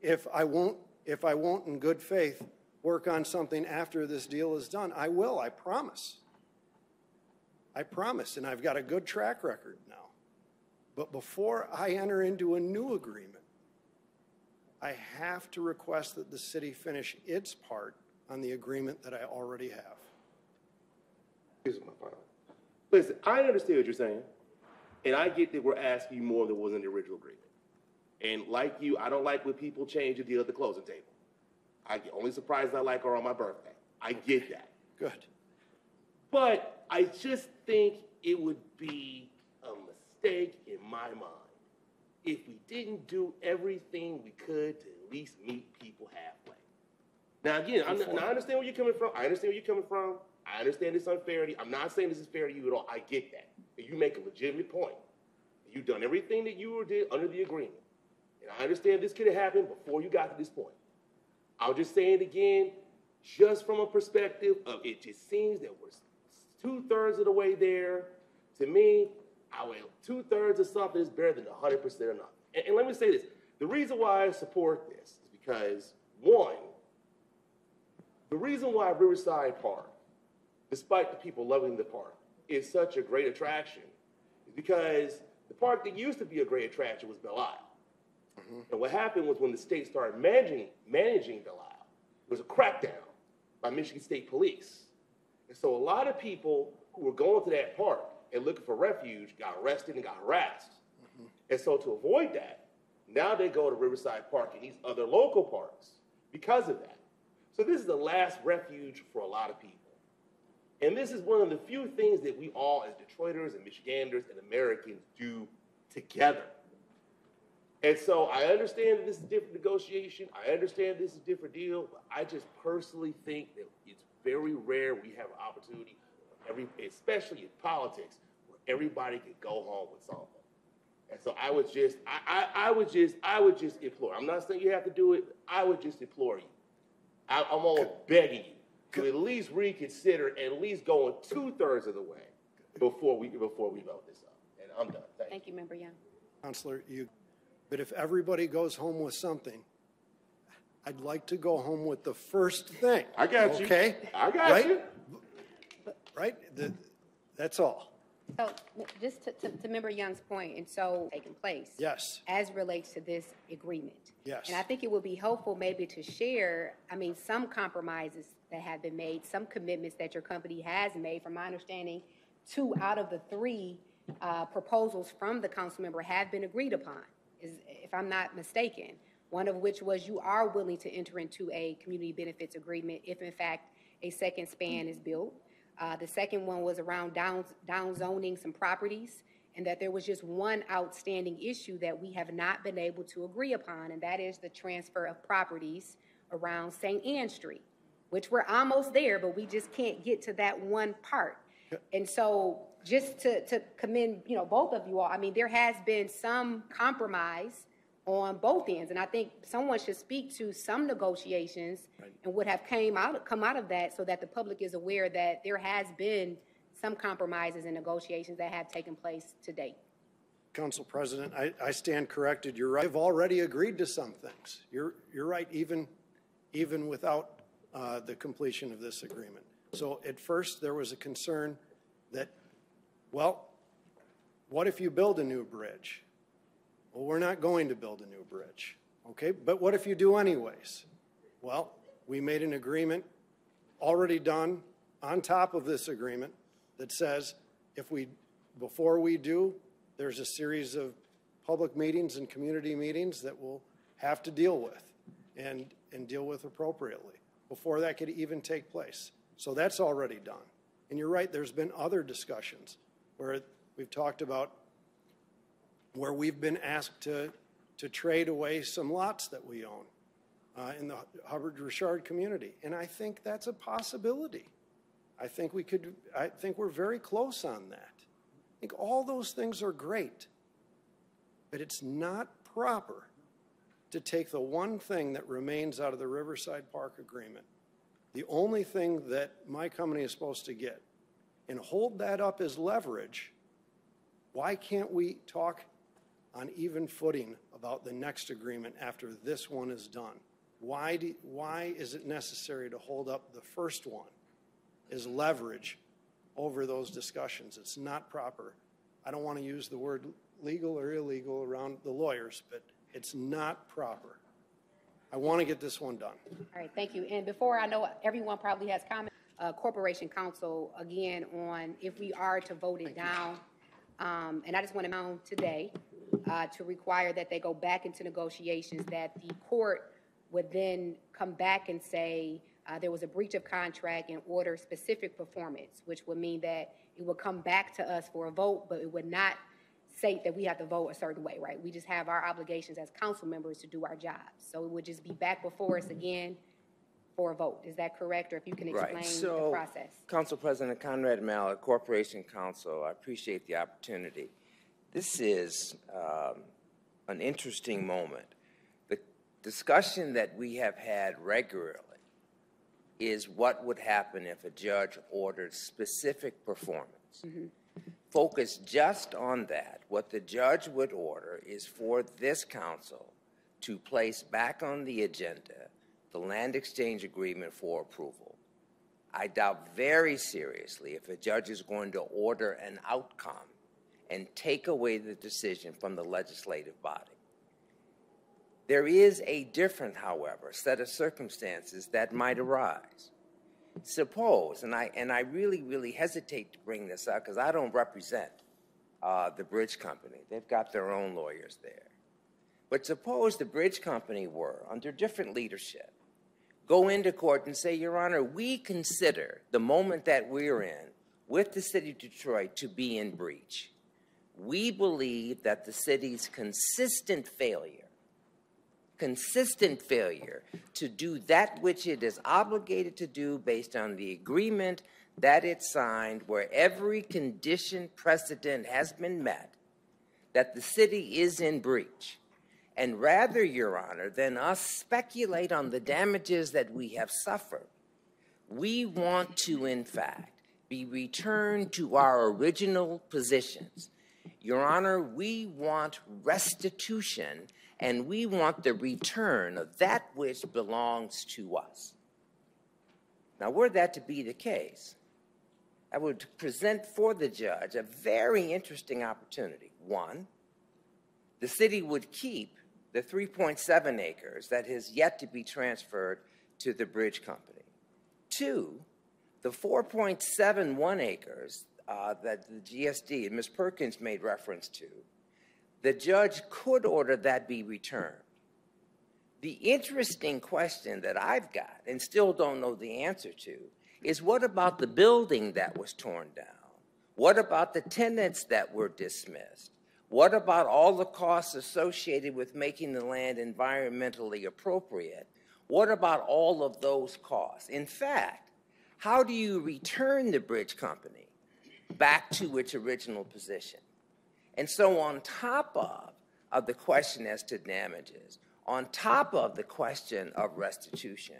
Speaker 35: if I won't, if I won't in good faith work on something after this deal is done. I will, I promise. I promise, and I've got a good track record now. But before I enter into a new agreement, I have to request that the city finish its part on the agreement that I already have.
Speaker 36: Here's my final. Listen, I understand what you're saying, and I get that we're asking you more than was in the original agreement. And like you, I don't like when people change the deal at the closing table. I get only surprises I like are on my birthday. I get that.
Speaker 35: Good.
Speaker 36: But I just think it would be a mistake in my mind if we didn't do everything we could to at least meet people halfway. Now, again, and I understand where you're coming from. I understand where you're coming from. I understand this unfairity. I'm not saying this is fair to you at all. I get that. You make a legitimate point. You've done everything that you were did under the agreement. And I understand this could have happened before you got to this point. I'll just say it again, just from a perspective of it just seems that we're two thirds of the way there. To me, I will two thirds of something is better than hundred percent of nothing. And, and let me say this: the reason why I support this is because one, the reason why Riverside Park, despite the people loving the park, is such a great attraction is because the park that used to be a great attraction was Belle Isle. Mm-hmm. And what happened was when the state started managing managing Belle Isle, there was a crackdown by Michigan State Police. And so a lot of people who were going to that park and looking for refuge got arrested and got harassed. Mm-hmm. And so to avoid that, now they go to Riverside Park and these other local parks because of that. So this is the last refuge for a lot of people. And this is one of the few things that we all, as Detroiters and Michiganders and Americans, do together. And so I understand that this is a different negotiation. I understand this is a different deal. But I just personally think that it's very rare we have an opportunity, every, especially in politics, where everybody can go home with something. And so I would just, I, I, I would just, I would just implore. I'm not saying you have to do it. I would just implore you. I, I'm almost begging you to at least reconsider, at least going two thirds of the way before we before we vote this up. And I'm done. Thank you.
Speaker 21: Thank you, Member Young.
Speaker 35: Counselor, you But if everybody goes home with something, I'd like to go home with the first thing.
Speaker 36: I got you.
Speaker 35: Okay?
Speaker 36: I got
Speaker 35: Right?
Speaker 36: you.
Speaker 35: Right? The- That's all.
Speaker 21: So, just to, to, to Member Young's point, and so taking place.
Speaker 35: Yes.
Speaker 21: As relates to this agreement.
Speaker 35: Yes.
Speaker 21: And I think it would be helpful maybe to share, I mean, some compromises that have been made, some commitments that your company has made. From my understanding, two out of the three uh, proposals from the council member have been agreed upon, is, if I'm not mistaken. One of which was you are willing to enter into a community benefits agreement if in fact a second span is built. Uh, the second one was around down, down zoning some properties, and that there was just one outstanding issue that we have not been able to agree upon, and that is the transfer of properties around St. Anne Street, which we're almost there, but we just can't get to that one part. And so, just to, to commend, you know, both of you all, I mean, there has been some compromise on both ends, and I think someone should speak to some negotiations and what have came out, come out of that, so that the public is aware that there has been some compromises and negotiations that have taken place to date.
Speaker 35: Council President, I, I stand corrected. You're right. I've already agreed to some things. You're, you're right, even, even without uh, the completion of this agreement. So at first, there was a concern that, well, what if you build a new bridge? Well, we're not going to build a new bridge, okay? But what if you do anyways? Well, we made an agreement already done on top of this agreement that says if we, before we do, there's a series of public meetings and community meetings that we'll have to deal with and, and deal with appropriately before that could even take place. So that's already done. And you're right, there's been other discussions where we've talked about where we've been asked to, to trade away some lots that we own uh, in the Hubbard Richard community. And I think that's a possibility. I think we could, I think we're very close on that. I think all those things are great, but it's not proper to take the one thing that remains out of the Riverside Park agreement, the only thing that my company is supposed to get, and hold that up as leverage. Why can't we talk on even footing about the next agreement after this one is done? Why, do, why is it necessary to hold up the first one as leverage over those discussions? It's not proper. I don't want to use the word legal or illegal around the lawyers, but it's not proper. I want to get this one done.
Speaker 21: All right, thank you. And before I know everyone probably has comment, uh, Corporation Counsel, again, on if we are to vote it down, um, and I just want to know today, uh, to require that they go back into negotiations, that the court would then come back and say, uh, there was a breach of contract and order specific performance, which would mean that it would come back to us for a vote, but it would not state that we have to vote a certain way, right? We just have our obligations as council members to do our jobs. So it would just be back before us again for a vote. Is that correct? Or if you can
Speaker 37: Right.
Speaker 21: explain the process?
Speaker 37: Council President Conrad Mallett, Corporation Counsel, I appreciate the opportunity. This is um, an interesting moment. The discussion that we have had regularly is what would happen if a judge ordered specific performance. Focus just on that. What the judge would order is for this council to place back on the agenda the land exchange agreement for approval. I doubt very seriously if a judge is going to order an outcome and take away the decision from the legislative body. There is a different, however, set of circumstances that might arise. Suppose, and I, and I really, really hesitate to bring this up because I don't represent uh, the bridge company. They've got their own lawyers there. But suppose the bridge company were, under different leadership, go into court and say, Your Honor, we consider the moment that we're in with the city of Detroit to be in breach. We believe that the city's consistent failure, consistent failure to do that which it is obligated to do based on the agreement that it signed, where every condition precedent has been met, that the city is in breach. And rather, Your Honor, than us speculate on the damages that we have suffered, we want to, in fact, be returned to our original positions. Your Honor, we want restitution and we want the return of that which belongs to us. Now, were that to be the case, I would present for the judge a very interesting opportunity. One, the city would keep the 3.7 acres that has yet to be transferred to the bridge company. Two, the 4.71 acres uh, that the GSD and Ms. Perkins made reference to, the judge could order that be returned. The interesting question that I've got and still don't know the answer to is what about the building that was torn down? What about the tenants that were dismissed? What about all the costs associated with making the land environmentally appropriate? What about all of those costs? In fact, how do you return the bridge company back to its original position? And so, on top of, of the question as to damages, on top of the question of restitution,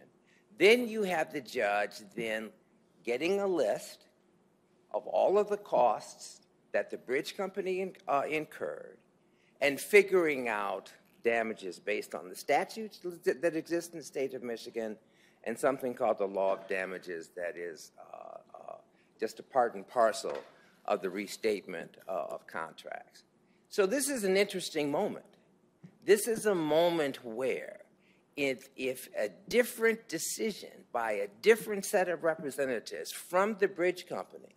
Speaker 37: then you have the judge then getting a list of all of the costs that the bridge company uh, incurred and figuring out damages based on the statutes that exist in the state of Michigan and something called the law of damages that is uh, just a part and parcel of the restatement uh, of contracts. So this is an interesting moment. This is a moment where if, if a different decision by a different set of representatives from the bridge company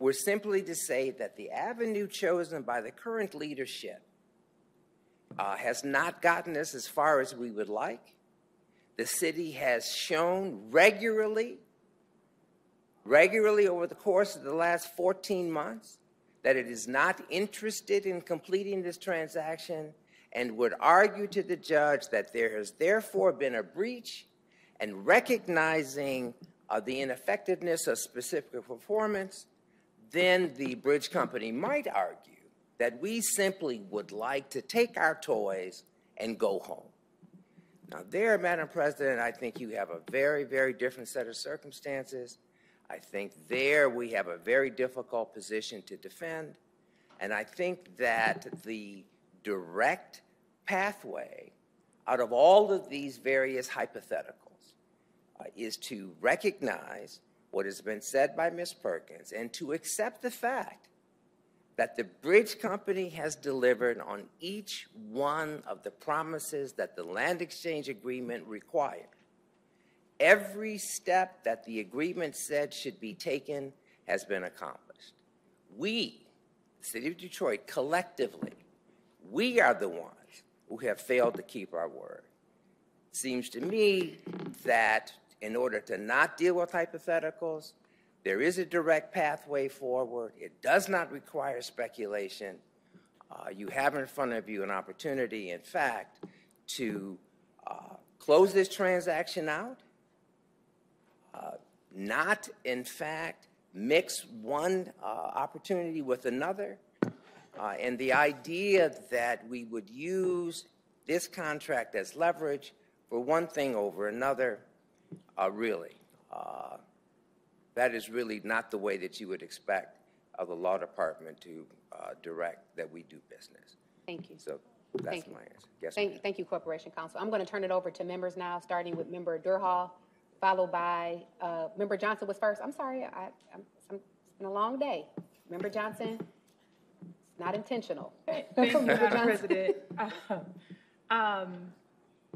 Speaker 37: were simply to say that the avenue chosen by the current leadership uh, has not gotten us as far as we would like, the city has shown regularly, regularly over the course of the last 14 months, that it is not interested in completing this transaction and would argue to the judge that there has therefore been a breach and recognizing uh, the ineffectiveness of specific performance, then the bridge company might argue that we simply would like to take our toys and go home. Now, there, Madam President, I think you have a very, very different set of circumstances. I think there we have a very difficult position to defend. And I think that the direct pathway out of all of these various hypotheticals uh, is to recognize what has been said by Ms. Perkins and to accept the fact that the bridge company has delivered on each one of the promises that the land exchange agreement required. Every step that the agreement said should be taken has been accomplished. We, the city of Detroit, collectively, we are the ones who have failed to keep our word. It seems to me that in order to not deal with hypotheticals, there is a direct pathway forward. It does not require speculation. Uh, you have in front of you an opportunity, in fact, to uh, close this transaction out, not, in fact, mix one uh, opportunity with another. Uh, and the idea that we would use this contract as leverage for one thing over another, uh, really, that is really not the way that you would expect of the law department to uh, direct that we do business.
Speaker 21: Thank you.
Speaker 37: So that's
Speaker 21: Thank
Speaker 37: my answer. Yes,
Speaker 21: Thank, thank you, Corporation Counsel. I'm going to turn it over to members now, starting with Member Durhal, followed by, uh, Member Johnson was first. I'm sorry, I, I'm, I'm- it's been a long day. Member Johnson, it's not intentional.
Speaker 38: Thank you, Madam. President. Um,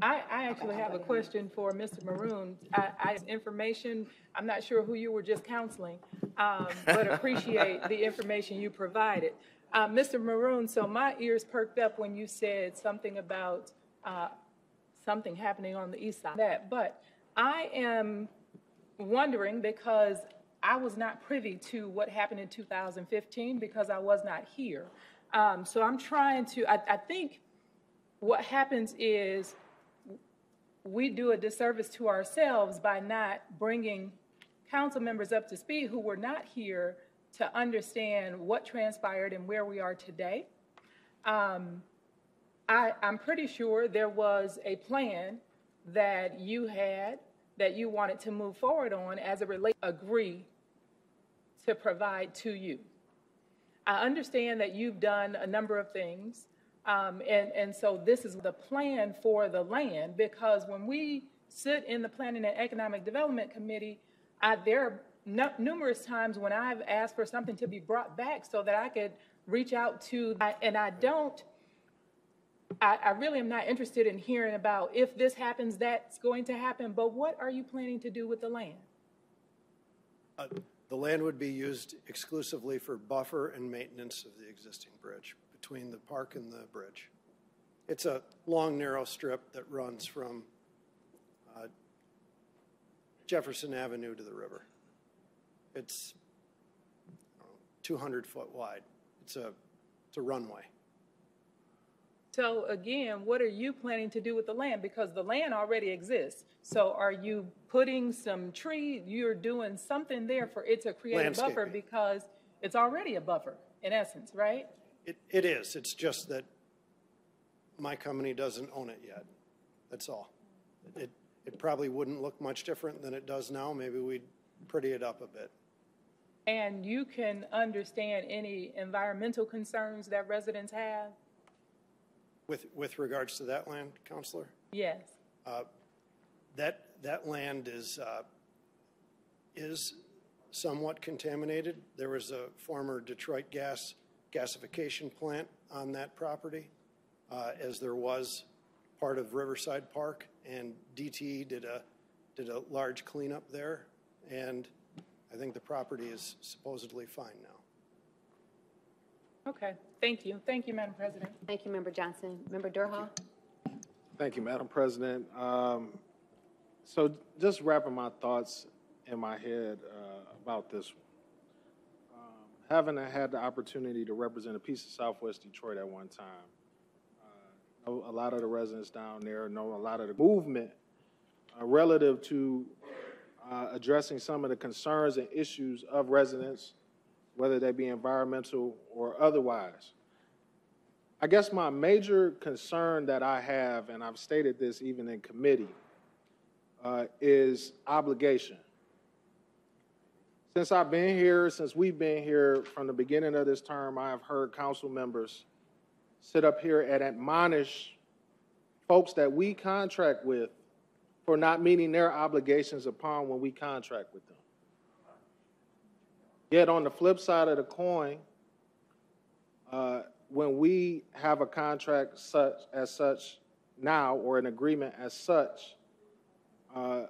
Speaker 38: I, I actually have a question for Mr. Moroun. I, I, information, I'm not sure who you were just counseling, um, but appreciate the information you provided. Uh, Mr. Moroun, so my ears perked up when you said something about, uh, something happening on the east side. That, but I am wondering because I was not privy to what happened in 2015 because I was not here. Um, so I'm trying to, I, I think what happens is we do a disservice to ourselves by not bringing council members up to speed who were not here to understand what transpired and where we are today. Um, I, I'm pretty sure there was a plan that you had that you wanted to move forward on as it relate agree to provide to you. I understand that you've done a number of things Um, and, and so this is the plan for the land because when we sit in the Planning and Economic Development Committee, I, there are nu- numerous times when I've asked for something to be brought back so that I could reach out to, and I don't, I, I really am not interested in hearing about if this happens, that's going to happen, but what are you planning to do with the land?
Speaker 35: Uh, The land would be used exclusively for buffer and maintenance of the existing bridge between the park and the bridge. It's a long, narrow strip that runs from uh, Jefferson Avenue to the river. It's 200 foot wide. It's a, it's a runway.
Speaker 38: So again, what are you planning to do with the land? Because the land already exists. So are you putting some tree, you're doing something there for it to create a buffer
Speaker 35: Landscaping.
Speaker 38: because it's already a buffer in essence, right?
Speaker 35: It, it is, it's just that my company doesn't own it yet. That's all. It, it probably wouldn't look much different than it does now. Maybe we'd pretty it up a bit.
Speaker 38: And you can understand any environmental concerns that residents have?
Speaker 35: With, with regards to that land, Counselor?
Speaker 38: Yes.
Speaker 35: Uh, That, that land is, uh, is somewhat contaminated. There was a former Detroit gas gasification plant on that property, uh, as there was part of Riverside Park, and DTE did a, did a large cleanup there, and I think the property is supposedly fine now.
Speaker 38: Okay, thank you. Thank you, Madam President.
Speaker 21: Thank you, Member Johnson. Member Durhal?
Speaker 39: Thank you, Madam President. Um, So just wrapping my thoughts in my head uh, about this one. Um, Having had the opportunity to represent a piece of Southwest Detroit at one time, uh, know a lot of the residents down there, know a lot of the movement uh, relative to uh, addressing some of the concerns and issues of residents, whether they be environmental or otherwise. I guess my major concern that I have, and I've stated this even in committee, uh, is obligation. Since I've been here, since we've been here from the beginning of this term, I have heard council members sit up here and admonish folks that we contract with for not meeting their obligations upon when we contract with them. Yet on the flip side of the coin, uh, when we have a contract such as such now or an agreement as such, uh,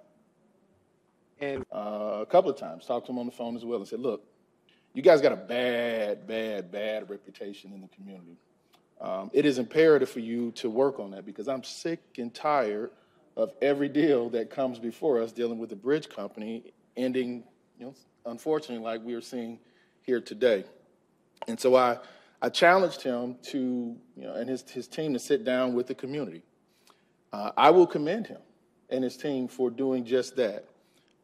Speaker 2: and uh, a couple of times talked to him on the phone as well and said, "Look, you guys got a bad, bad, bad reputation in the community. Um, it is imperative for you to work on that because I'm sick and tired of every deal that comes before us dealing with the bridge company ending, you know, unfortunately, like we are seeing here today. And so I, I challenged him to, you know, and his, his team to sit down with the community. Uh, I will commend him and his team for doing just that.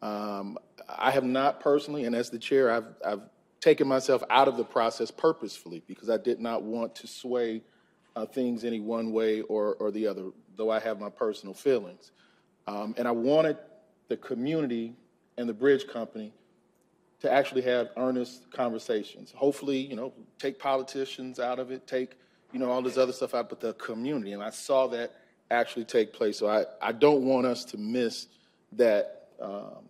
Speaker 2: Um, I have not personally, and as the chair, I've, I've taken myself out of the process purposefully because I did not want to sway uh, things any one way or, or the other, though I have my personal feelings. Um, and I wanted the community and the bridge company to actually have earnest conversations. Hopefully, you know, take politicians out of it, take, you know, all this other stuff out, but the community. And I saw that actually take place. So I, I don't want us to miss that, um,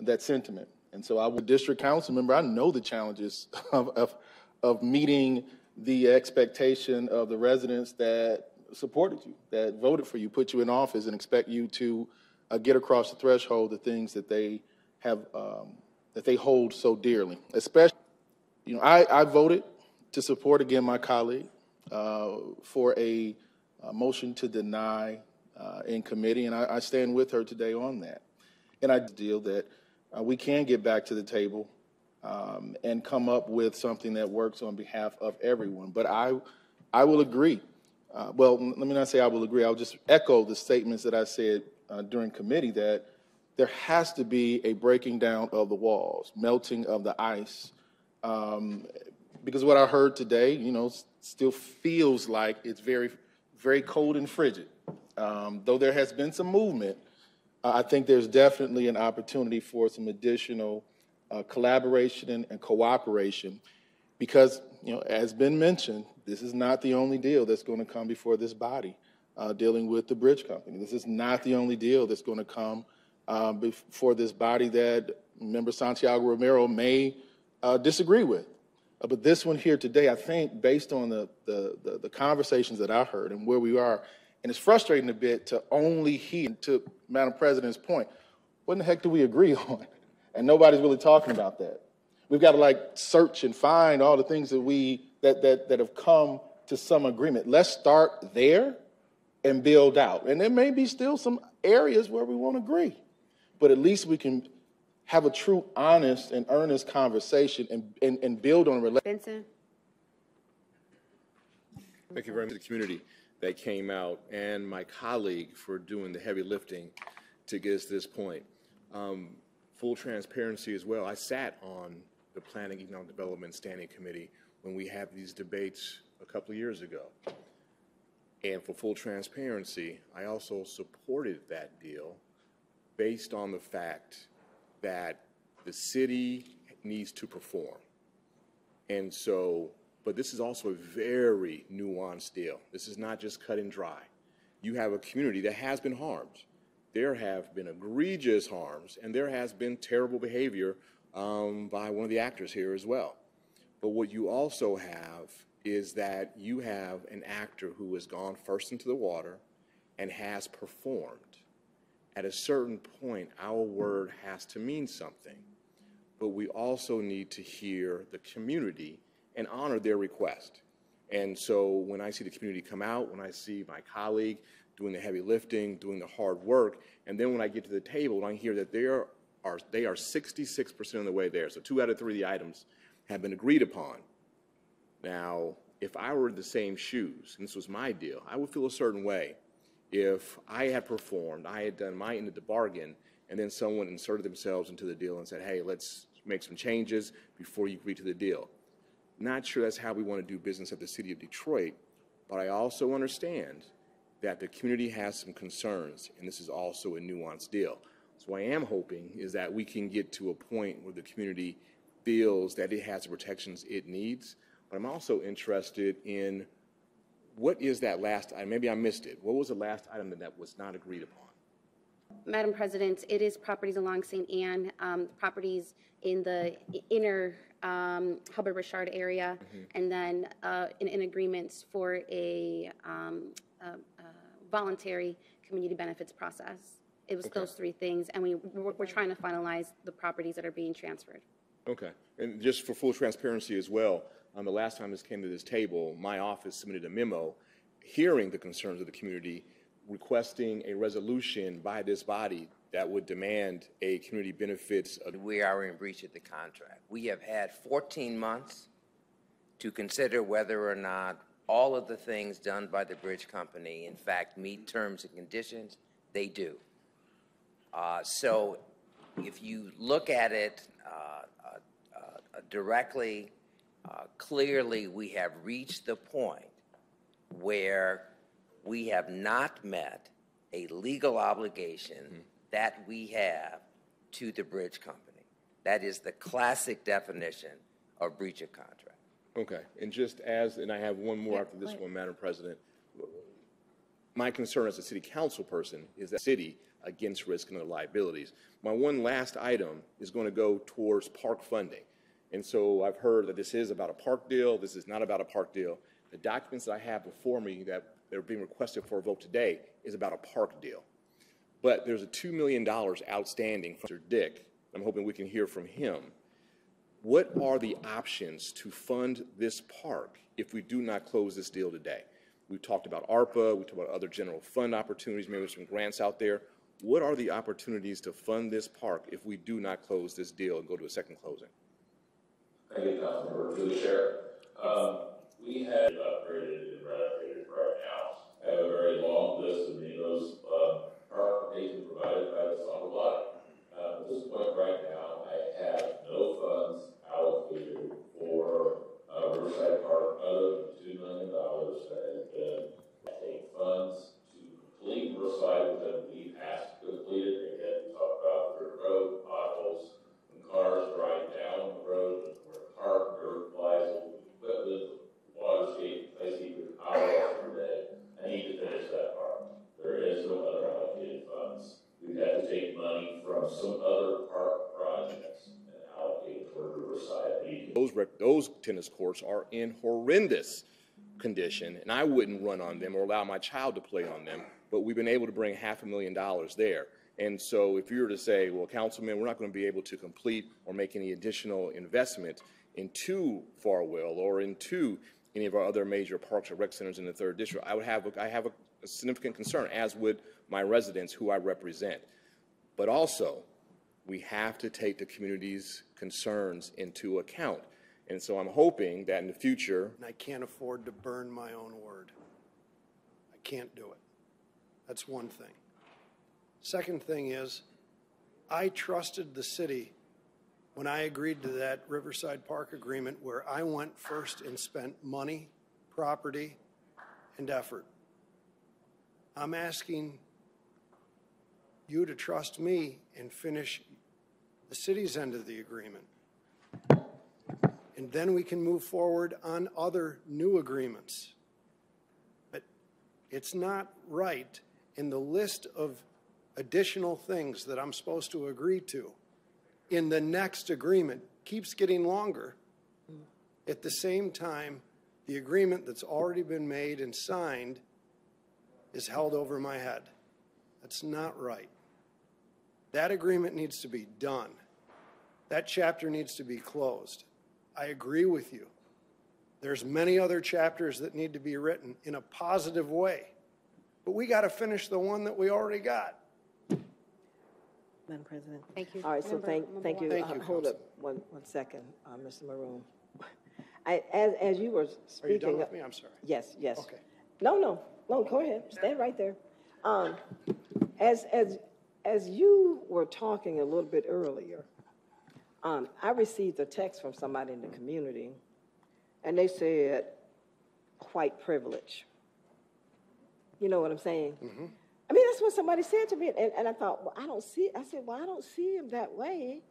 Speaker 2: that sentiment. And so I was district council member. I know the challenges of, of, of meeting the expectation of the residents that supported you, that voted for you, put you in office, and expect you to uh, get across the threshold the things that they have um, that they hold so dearly. Especially, you know, I, I voted to support again my colleague uh, for a, a, motion to deny uh, in committee, and I, I, stand with her today on that. And I deal that uh, we can get back to the table um, and come up with something that works on behalf of everyone. But I, I will agree. Uh, well, let me not say I will agree. I'll just echo the statements that I said uh, during committee that there has to be a breaking down of the walls, melting of the ice. Um, because what I heard today, you know, still feels like it's very, very cold and frigid. Um, though there has been some movement, uh, I think there's definitely an opportunity for some additional uh, collaboration and, and, cooperation because, you know, as been mentioned, this is not the only deal that's going to come before this body uh, dealing with the bridge company. This is not the only deal that's going to come um, before this body that Member Santiago Romero may uh, disagree with. Uh, but this one here today, I think, based on the, the, the, the conversations that I heard and where we are, and it's frustrating a bit to only hear, to Madam President's point, what in the heck do we agree on? And nobody's really talking about that. We've got to like search and find all the things that we that that that have come to some agreement. Let's start there and build out. And there may be still some areas where we won't agree, but at least we can have a true, honest, and earnest conversation and, and, and build on a relationship.
Speaker 21: Benson?
Speaker 33: Thank you very much to the community that came out and my colleague for doing the heavy lifting to get us to this point. Um, full transparency as well, I sat on the Planning Economic Development Standing Committee when we had these debates a couple of years ago. And for full transparency, I also supported that deal based on the fact that the city needs to perform. And so, but this is also a very nuanced deal. This is not just cut and dry. You have a community that has been harmed. There have been egregious harms, and there has been terrible behavior um, by one of the actors here as well. But what you also have is that you have an actor who has gone first into the water and has performed. At a certain point, our word has to mean something. But we also need to hear the community and honor their request. And so when I see the community come out, when I see my colleague doing the heavy lifting, doing the hard work, and then when I get to the table and I hear that they are, are they are 66% of the way there. So two out of three of the items have been agreed upon. Now, if I were in the same shoes, and this was my deal, I would feel a certain way if I had performed, I had done my end of the bargain, and then someone inserted themselves into the deal and said, hey, let's make some changes before you agree to the deal. Not sure that's how we want to do business at the City of Detroit, but I also understand that the community has some concerns, and this is also a nuanced deal. So I am hoping is that we can get to a point where the community feels that it has the protections it needs. But I'm also interested in what is that last item? Maybe I missed it. What was the last item that, was not agreed upon?
Speaker 11: Madam President, it is properties along St. Anne, um, properties in the inner um, Hubbard Richard area,
Speaker 33: Mm-hmm.
Speaker 11: and then uh, in, in agreements for a, um, a, a voluntary community benefits process. It was
Speaker 33: Okay.
Speaker 11: those three things, and we, we're, we're trying to finalize the properties that are being transferred.
Speaker 33: Okay. And just for full transparency as well, um, the last time this came to this table, my office submitted a memo hearing the concerns of the community, requesting a resolution by this body that would demand a community benefits.
Speaker 37: We are in breach of the contract. We have had 14 months to consider whether or not all of the things done by the bridge company, in fact, meet terms and conditions. They do. Uh, so if you look at it uh, uh, uh, directly, uh, clearly, we have reached the point where we have not met a legal obligation that we have to the bridge company. That is the classic definition of breach of contract.
Speaker 33: Okay. And just as, and I have one more after this one, Madam President. My concern as a city council person is that city against risk and the liabilities. My one last item is going to go towards park funding. And so I've heard that this is about a park deal, this is not about a park deal. The documents that I have before me that they're being requested for a vote today is about a park deal. But there's a $2 million outstanding from Mr. Dick. I'm hoping we can hear from him. What are the options to fund this park if we do not close this deal today? We've talked about ARPA, we talked about other general fund opportunities, maybe some grants out there. What are the opportunities to fund this park if we do not close this deal and go to a second closing?
Speaker 23: Through the chair. Um, we have upgraded and renovated right now. I have a very long list of those, uh, park provided by the Summer Body. Uh, at this point right now, I have no funds allocated for, uh, Riverside Park other than two million dollars that has been, I take funds to complete Riverside that we asked to complete it. Again, we talked about the road potholes, when cars drive down the road, where park, dirt flies, equipment, waterscape,
Speaker 33: those, tennis courts are in horrendous condition, and I wouldn't run on them or allow my child to play on them, but we've been able to bring half a million dollars there. And so if you were to say, well, Councilman, we're not going to be able to complete or make any additional investment into Farwell or into any of our other major parks or rec centers in the third district, I would have, a- I have a a significant concern, as would my residents who I represent. But also, we have to take the community's concerns into account. And so I'm hoping that in the future,
Speaker 35: And I can't afford to burn my own word. I can't do it. That's one thing. Second thing is, I trusted the city when I agreed to that Riverside Park agreement where I went first and spent money, property, and effort. I'm asking you to trust me and finish the city's end of the agreement. And then we can move forward on other new agreements. But it's not right in the list of additional things that I'm supposed to agree to in the next agreement keeps getting longer. At the same time, the agreement that's already been made and signed is held over my head. That's not right. That agreement needs to be done. That chapter needs to be closed. I agree with you. There's many other chapters that need to be written in a positive way. But we got to finish the one that we already got.
Speaker 32: Madam President?
Speaker 21: Thank you.
Speaker 32: All right, so
Speaker 21: Member-
Speaker 32: thank,
Speaker 21: Member
Speaker 32: thank you.
Speaker 35: Thank
Speaker 32: Uh,
Speaker 35: you,
Speaker 32: Hold up, one, one second, uh, Mr. Moroun. I, as, as you were speaking.
Speaker 35: Are you
Speaker 32: speaking.
Speaker 35: done with me? I'm sorry.
Speaker 32: Yes, yes.
Speaker 35: Okay.
Speaker 32: No, no, no, go ahead, stand right there. Um, as, as, as you were talking a little bit earlier, um, I received a text from somebody in the community, and they said, white privilege. You know what I'm saying? I mean, that's what somebody said to me, and, and I thought, well, I don't see, I said, well, I don't see him that way.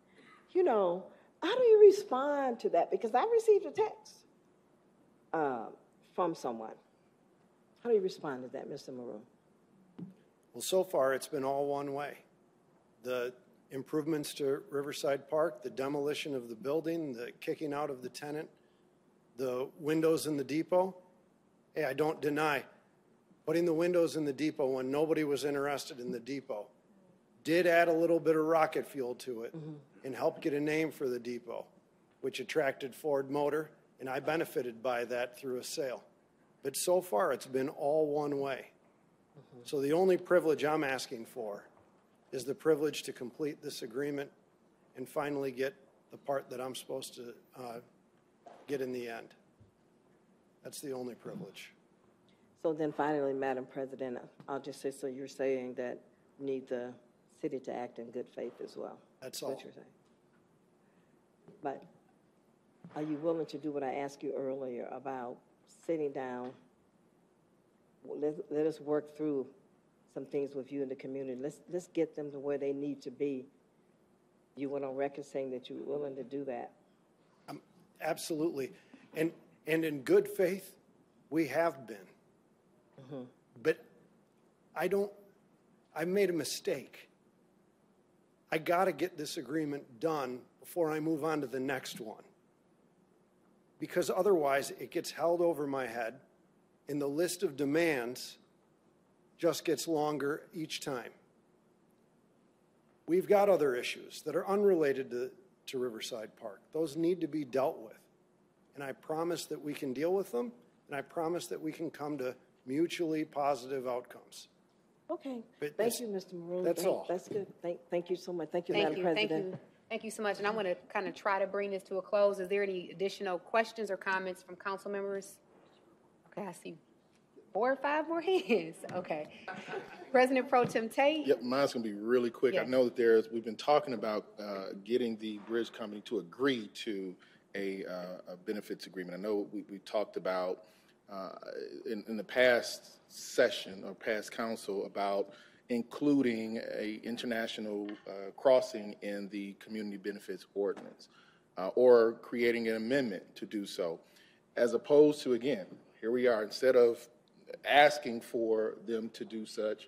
Speaker 32: You know, how do you respond to that? Because I received a text uh, from someone. How do you respond to that, Mr. Moroun?
Speaker 35: Well, so far, it's been all one way. The improvements to Riverside Park, the demolition of the building, the kicking out of the tenant, the windows in the depot. Hey, I don't deny, putting the windows in the depot when nobody was interested in the depot did add a little bit of rocket fuel to it mm-hmm. and helped get a name for the depot, which attracted Ford Motor, and I benefited by that through a sale. But so far, it's been all one way. Mm-hmm. So the only privilege I'm asking for is the privilege to complete this agreement and finally get the part that I'm supposed to uh, get in the end. That's the only privilege.
Speaker 32: So then finally, Madam President, I'll just say, so you're saying that we need the city to act in good faith as well?
Speaker 35: That's
Speaker 32: what
Speaker 35: all.
Speaker 32: you're saying. But are you willing to do what I asked you earlier about sitting down? Let, let us work through some things with you in the community. Let's, let's get them to where they need to be. You went on record saying that you're willing to do that.
Speaker 35: Um, absolutely. And, and in good faith, we have been. Mm-hmm. But I don't, I made a mistake. I got to get this agreement done before I move on to the next one. Because otherwise, it gets held over my head, and the list of demands just gets longer each time. We've got other issues that are unrelated to, to Riverside Park. Those need to be dealt with. And I promise that we can deal with them, and I promise that we can come to mutually positive outcomes.
Speaker 32: Okay,
Speaker 35: But
Speaker 32: thank you, Mr. Moroun.
Speaker 35: that's
Speaker 32: Thank-
Speaker 35: all.
Speaker 32: That's good. Thank, thank you so much. Thank you,
Speaker 21: Thank
Speaker 32: Madam
Speaker 21: you, thank
Speaker 32: President.
Speaker 21: you, thank you so much. And I want to kind of try to bring this to a close. Is there any additional questions or comments from council members? Okay, I see four or five more hands. Okay. President Pro Tem Tate?
Speaker 2: Yep, mine's gonna be really quick. I know that there's, we've been talking about uh, getting the bridge company to agree to a, uh, a benefits agreement. I know we, we talked about uh, in, in the past session or past council about including a international uh, crossing in the community benefits ordinance uh, or creating an amendment to do so, as opposed to, again, here we are, instead of asking for them to do such,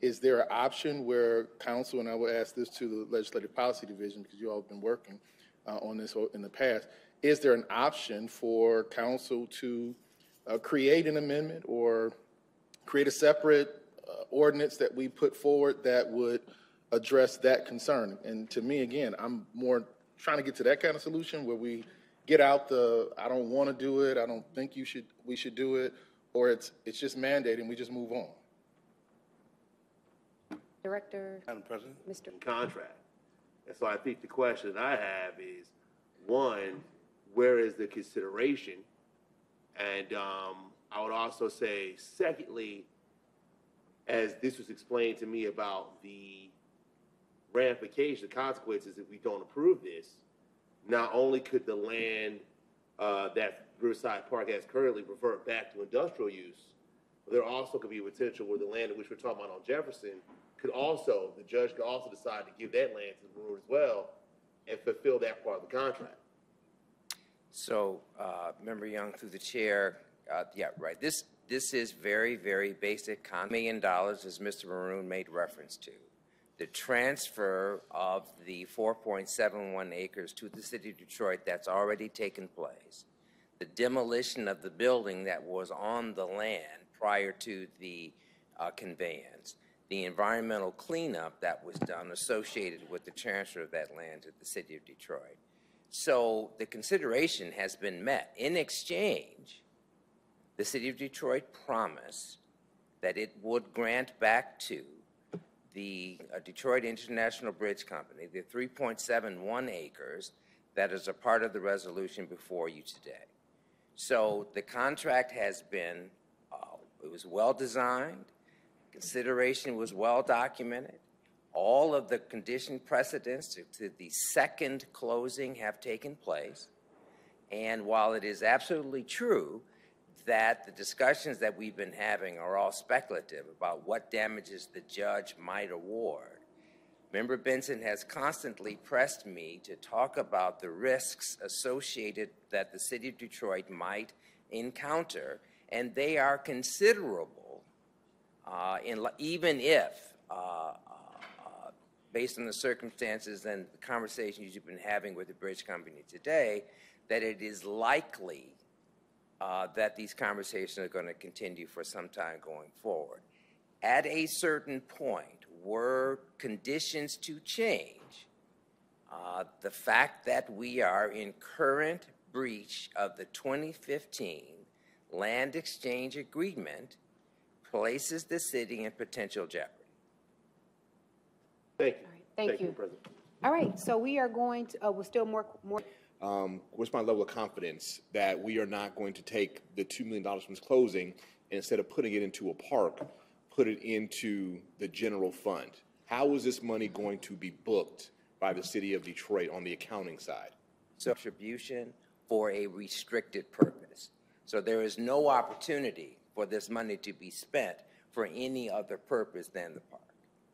Speaker 2: is there an option where council, and I will ask this to the Legislative Policy Division, because you all have been working uh, on this in the past, is there an option for council to uh, create an amendment or create a separate uh, ordinance that we put forward that would address that concern? And to me, again, I'm more trying to get to that kind of solution where we get out the, I don't want to do it, I don't think you should, we should do it, or it's, it's just mandated, and we just move on.
Speaker 21: Director,
Speaker 36: Madam President?
Speaker 21: Mr.
Speaker 36: Contract. And so I think the question I have is, one, where is the consideration? And um, I would also say, secondly, as this was explained to me about the ramifications, the consequences if we don't approve this, not only could the land uh, that Riverside Park has currently revert back to industrial use, there also could be a potential where the land which we're talking about on Jefferson could also, the judge could also decide to give that land to the Moroun as well and fulfill that part of the contract.
Speaker 37: So, uh, Member Young, through the chair, uh, yeah, right. This this is very, very basic. Con- million dollars, as Mr. Moroun made reference to, the transfer of the 4.71 acres to the city of Detroit that's already taken place, the demolition of the building that was on the land prior to the uh, conveyance, the environmental cleanup that was done associated with the transfer of that land to the city of Detroit. So the consideration has been met. In exchange, the city of Detroit promised that it would grant back to the uh, Detroit International Bridge Company the 3.71 acres that is a part of the resolution before you today. So the contract has been, uh, it was well designed, consideration was well documented. All of the condition precedents to, to the second closing have taken place. And while it is absolutely true that the discussions that we've been having are all speculative about what damages the judge might award, Member Benson has constantly pressed me to talk about the risks associated that the city of Detroit might encounter, and they are considerable, uh, in, even if, uh, uh, based on the circumstances and the conversations you've been having with the bridge company today, that it is likely uh, that these conversations are going to continue for some time going forward. At a certain point, were conditions to change, uh, the fact that we are in current breach of the 2015 land exchange agreement places the city in potential jeopardy.
Speaker 36: Thank you.
Speaker 21: Thank you.
Speaker 36: President.
Speaker 21: All right, so we are going to, uh, we're still more, more,
Speaker 33: um, what's my level of confidence that we are not going to take the $2 million from this closing and instead of putting it into a park, put it into the general fund? How is this money going to be booked by the city of Detroit on the accounting side?
Speaker 37: Distribution for a restricted purpose. So there is no opportunity for this money to be spent for any other purpose than the park.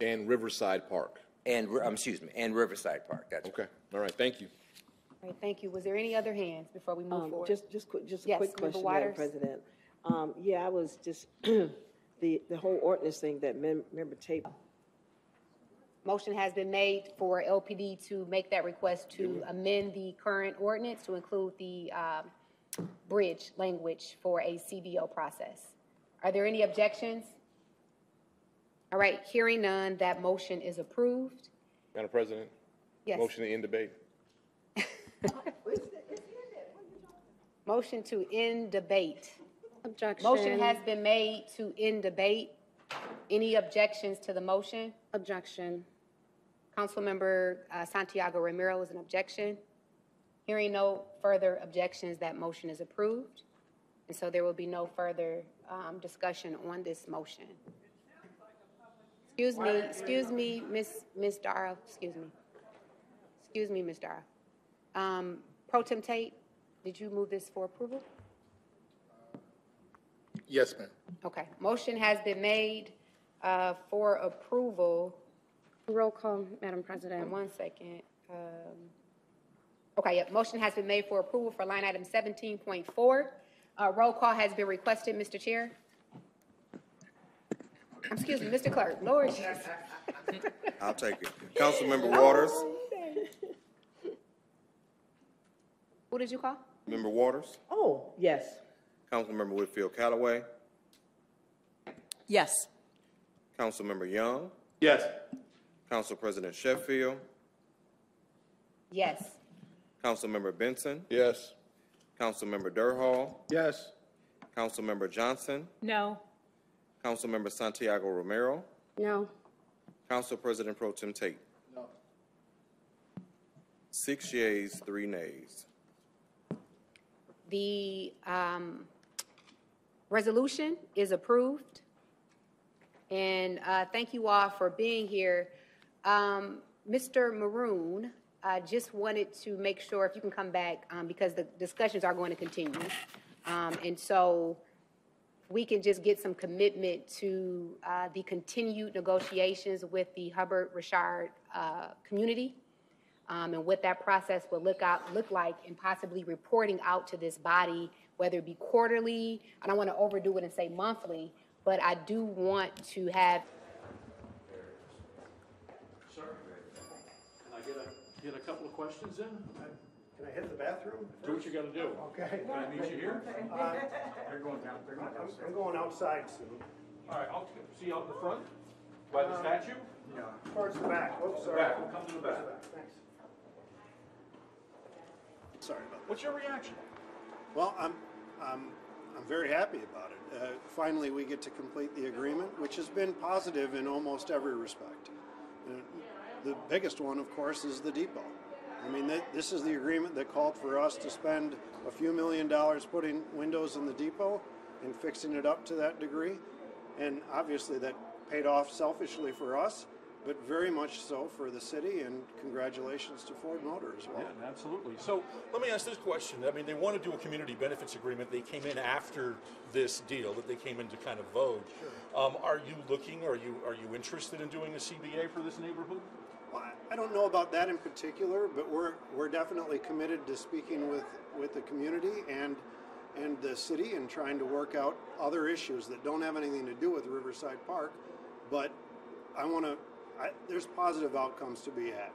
Speaker 33: And Riverside Park.
Speaker 37: And, um, excuse me, and Riverside Park, that's
Speaker 33: Okay, all right, thank you.
Speaker 21: all right, thank you. Was there any other hands before we move
Speaker 32: Um,
Speaker 21: forward?
Speaker 32: Just, just, quick- just a
Speaker 21: Yes,
Speaker 32: quick
Speaker 21: Member
Speaker 32: question, Madam
Speaker 21: Waters?
Speaker 32: President. Um, yeah, I was just, the, the whole ordinance thing that Mem- Member Tate,
Speaker 21: Motion has been made for LPD to make that request to amend the current ordinance to include the um, bridge language for a CBO process. Are there any objections? All right, hearing none, that motion is approved.
Speaker 33: Madam President?
Speaker 21: Yes.
Speaker 33: Motion to end debate.
Speaker 21: Motion to end debate.
Speaker 11: Objection.
Speaker 21: Motion has been made to end debate. Any objections to the motion?
Speaker 11: Objection.
Speaker 21: Councilmember uh, Santiago Romero is an objection. Hearing no further objections, that motion is approved. And so there will be no further um, discussion on this motion. Excuse me, excuse me, Miss Miss Dara, excuse me. Excuse me, Miss Dara. Um, Pro Tem Tate, did you move this for approval?
Speaker 2: Yes, ma'am.
Speaker 21: Okay, motion has been made uh, for approval.
Speaker 11: Roll call, Madam President.
Speaker 21: One second. Um, Okay, yep, motion has been made for approval for line item 17.4. Uh, Roll call has been requested, Mr. Chair. Excuse me, Mr. Clerk, Lord Jesus.
Speaker 34: I'll take it. Councilmember Waters,
Speaker 21: Who did you call?
Speaker 34: Member Waters,
Speaker 32: Oh, yes.
Speaker 34: Councilmember Whitfield Calloway,
Speaker 6: Yes.
Speaker 34: Councilmember Young,
Speaker 13: Yes.
Speaker 34: Council President Sheffield,
Speaker 21: Yes.
Speaker 34: Councilmember Benson,
Speaker 2: Yes.
Speaker 34: Councilmember Durhal,
Speaker 2: Yes.
Speaker 34: Councilmember Johnson,
Speaker 38: No.
Speaker 34: Councilmember Santiago Romero,
Speaker 21: No.
Speaker 34: Council President Pro Tem Tate.
Speaker 2: No.
Speaker 34: Six yeas, three nays.
Speaker 21: The um, resolution is approved. And uh, thank you all for being here. Um, Mr. Moroun, I just wanted to make sure if you can come back, um, because the discussions are going to continue. Um, And so we can just get some commitment to uh, the continued negotiations with the Hubbard Richard uh, community um, and what that process will look out, look like, and possibly reporting out to this body, whether it be quarterly, I don't want to overdo it and say monthly, but I do want to have
Speaker 13: Sir, can I get a, get a couple of questions in?
Speaker 35: Can I hit the bathroom?
Speaker 13: Do what you gotta do.
Speaker 35: Okay.
Speaker 13: Can I meet you here?
Speaker 35: Uh,
Speaker 13: They're going down, they're going
Speaker 35: I'm
Speaker 13: downstairs.
Speaker 35: I'm going outside soon.
Speaker 13: All right, I'll see you out in the front, by the statue?
Speaker 35: Yeah. Towards the back. Whoops,
Speaker 13: The
Speaker 35: sorry.
Speaker 13: back, we'll come to the back.
Speaker 35: Thanks. Sorry about that.
Speaker 13: What's your reaction?
Speaker 35: Well, I'm, I'm, I'm very happy about it. Uh, finally, we get to complete the agreement, which has been positive in almost every respect. Uh, the biggest one, of course, is the depot. I mean, th- this is the agreement that called for us to spend a few million dollars putting windows in the depot and fixing it up to that degree. And obviously, that paid off selfishly for us, but very much so for the city. And congratulations to Ford Motor as well.
Speaker 13: Yeah, absolutely. So let me ask this question. I mean, they want to do a community benefits agreement. They came in after this deal that they came in to kind of vote. Um, are you looking, are you, are you interested in doing a CBA for this neighborhood?
Speaker 35: Well, I don't know about that in particular, but we're, we're definitely committed to speaking with, with the community and, and the city and trying to work out other issues that don't have anything to do with Riverside Park. But I want to, I, there's positive outcomes to be had.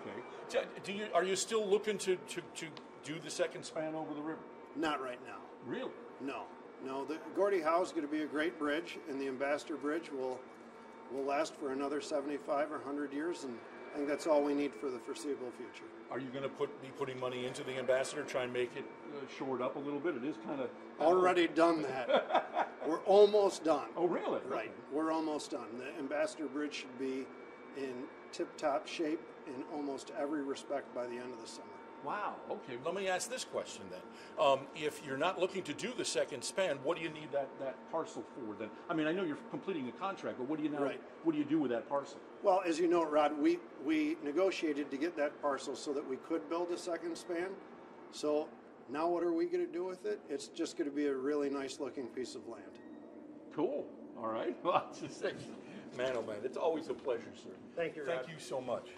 Speaker 13: Okay. Do you, are you still looking to, to, to do the second span over the river?
Speaker 35: Not right now.
Speaker 13: Really?
Speaker 35: No, no. The Gordie Howe is going to be a great bridge, and the Ambassador Bridge will will last for another 75 or 100 years, and I think that's all we need for the foreseeable future.
Speaker 13: Are you going to put, be putting money into the ambassador, try and make it uh, shored up a little bit? It is kind of.
Speaker 35: Already done that. We're almost done.
Speaker 13: Oh, really?
Speaker 35: Right. We're almost done. The Ambassador Bridge should be in tip-top shape in almost every respect by the end of the summer.
Speaker 13: Wow. Okay. Let me ask this question then. Um, if you're not looking to do the second span, what do you need that, that parcel for then? I mean, I know you're completing a contract, but what do you now?
Speaker 35: Right.
Speaker 13: What do you do with that parcel?
Speaker 35: Well, as you know, Rod, we, we negotiated to get that parcel so that we could build a second span. So now what are we going to do with it? It's just going to be a really nice looking piece of land.
Speaker 13: Cool. All right. Well, I just say, man, oh man, it's always a pleasure, sir.
Speaker 35: Thank you,
Speaker 13: Thank
Speaker 35: Rod.
Speaker 13: you so much.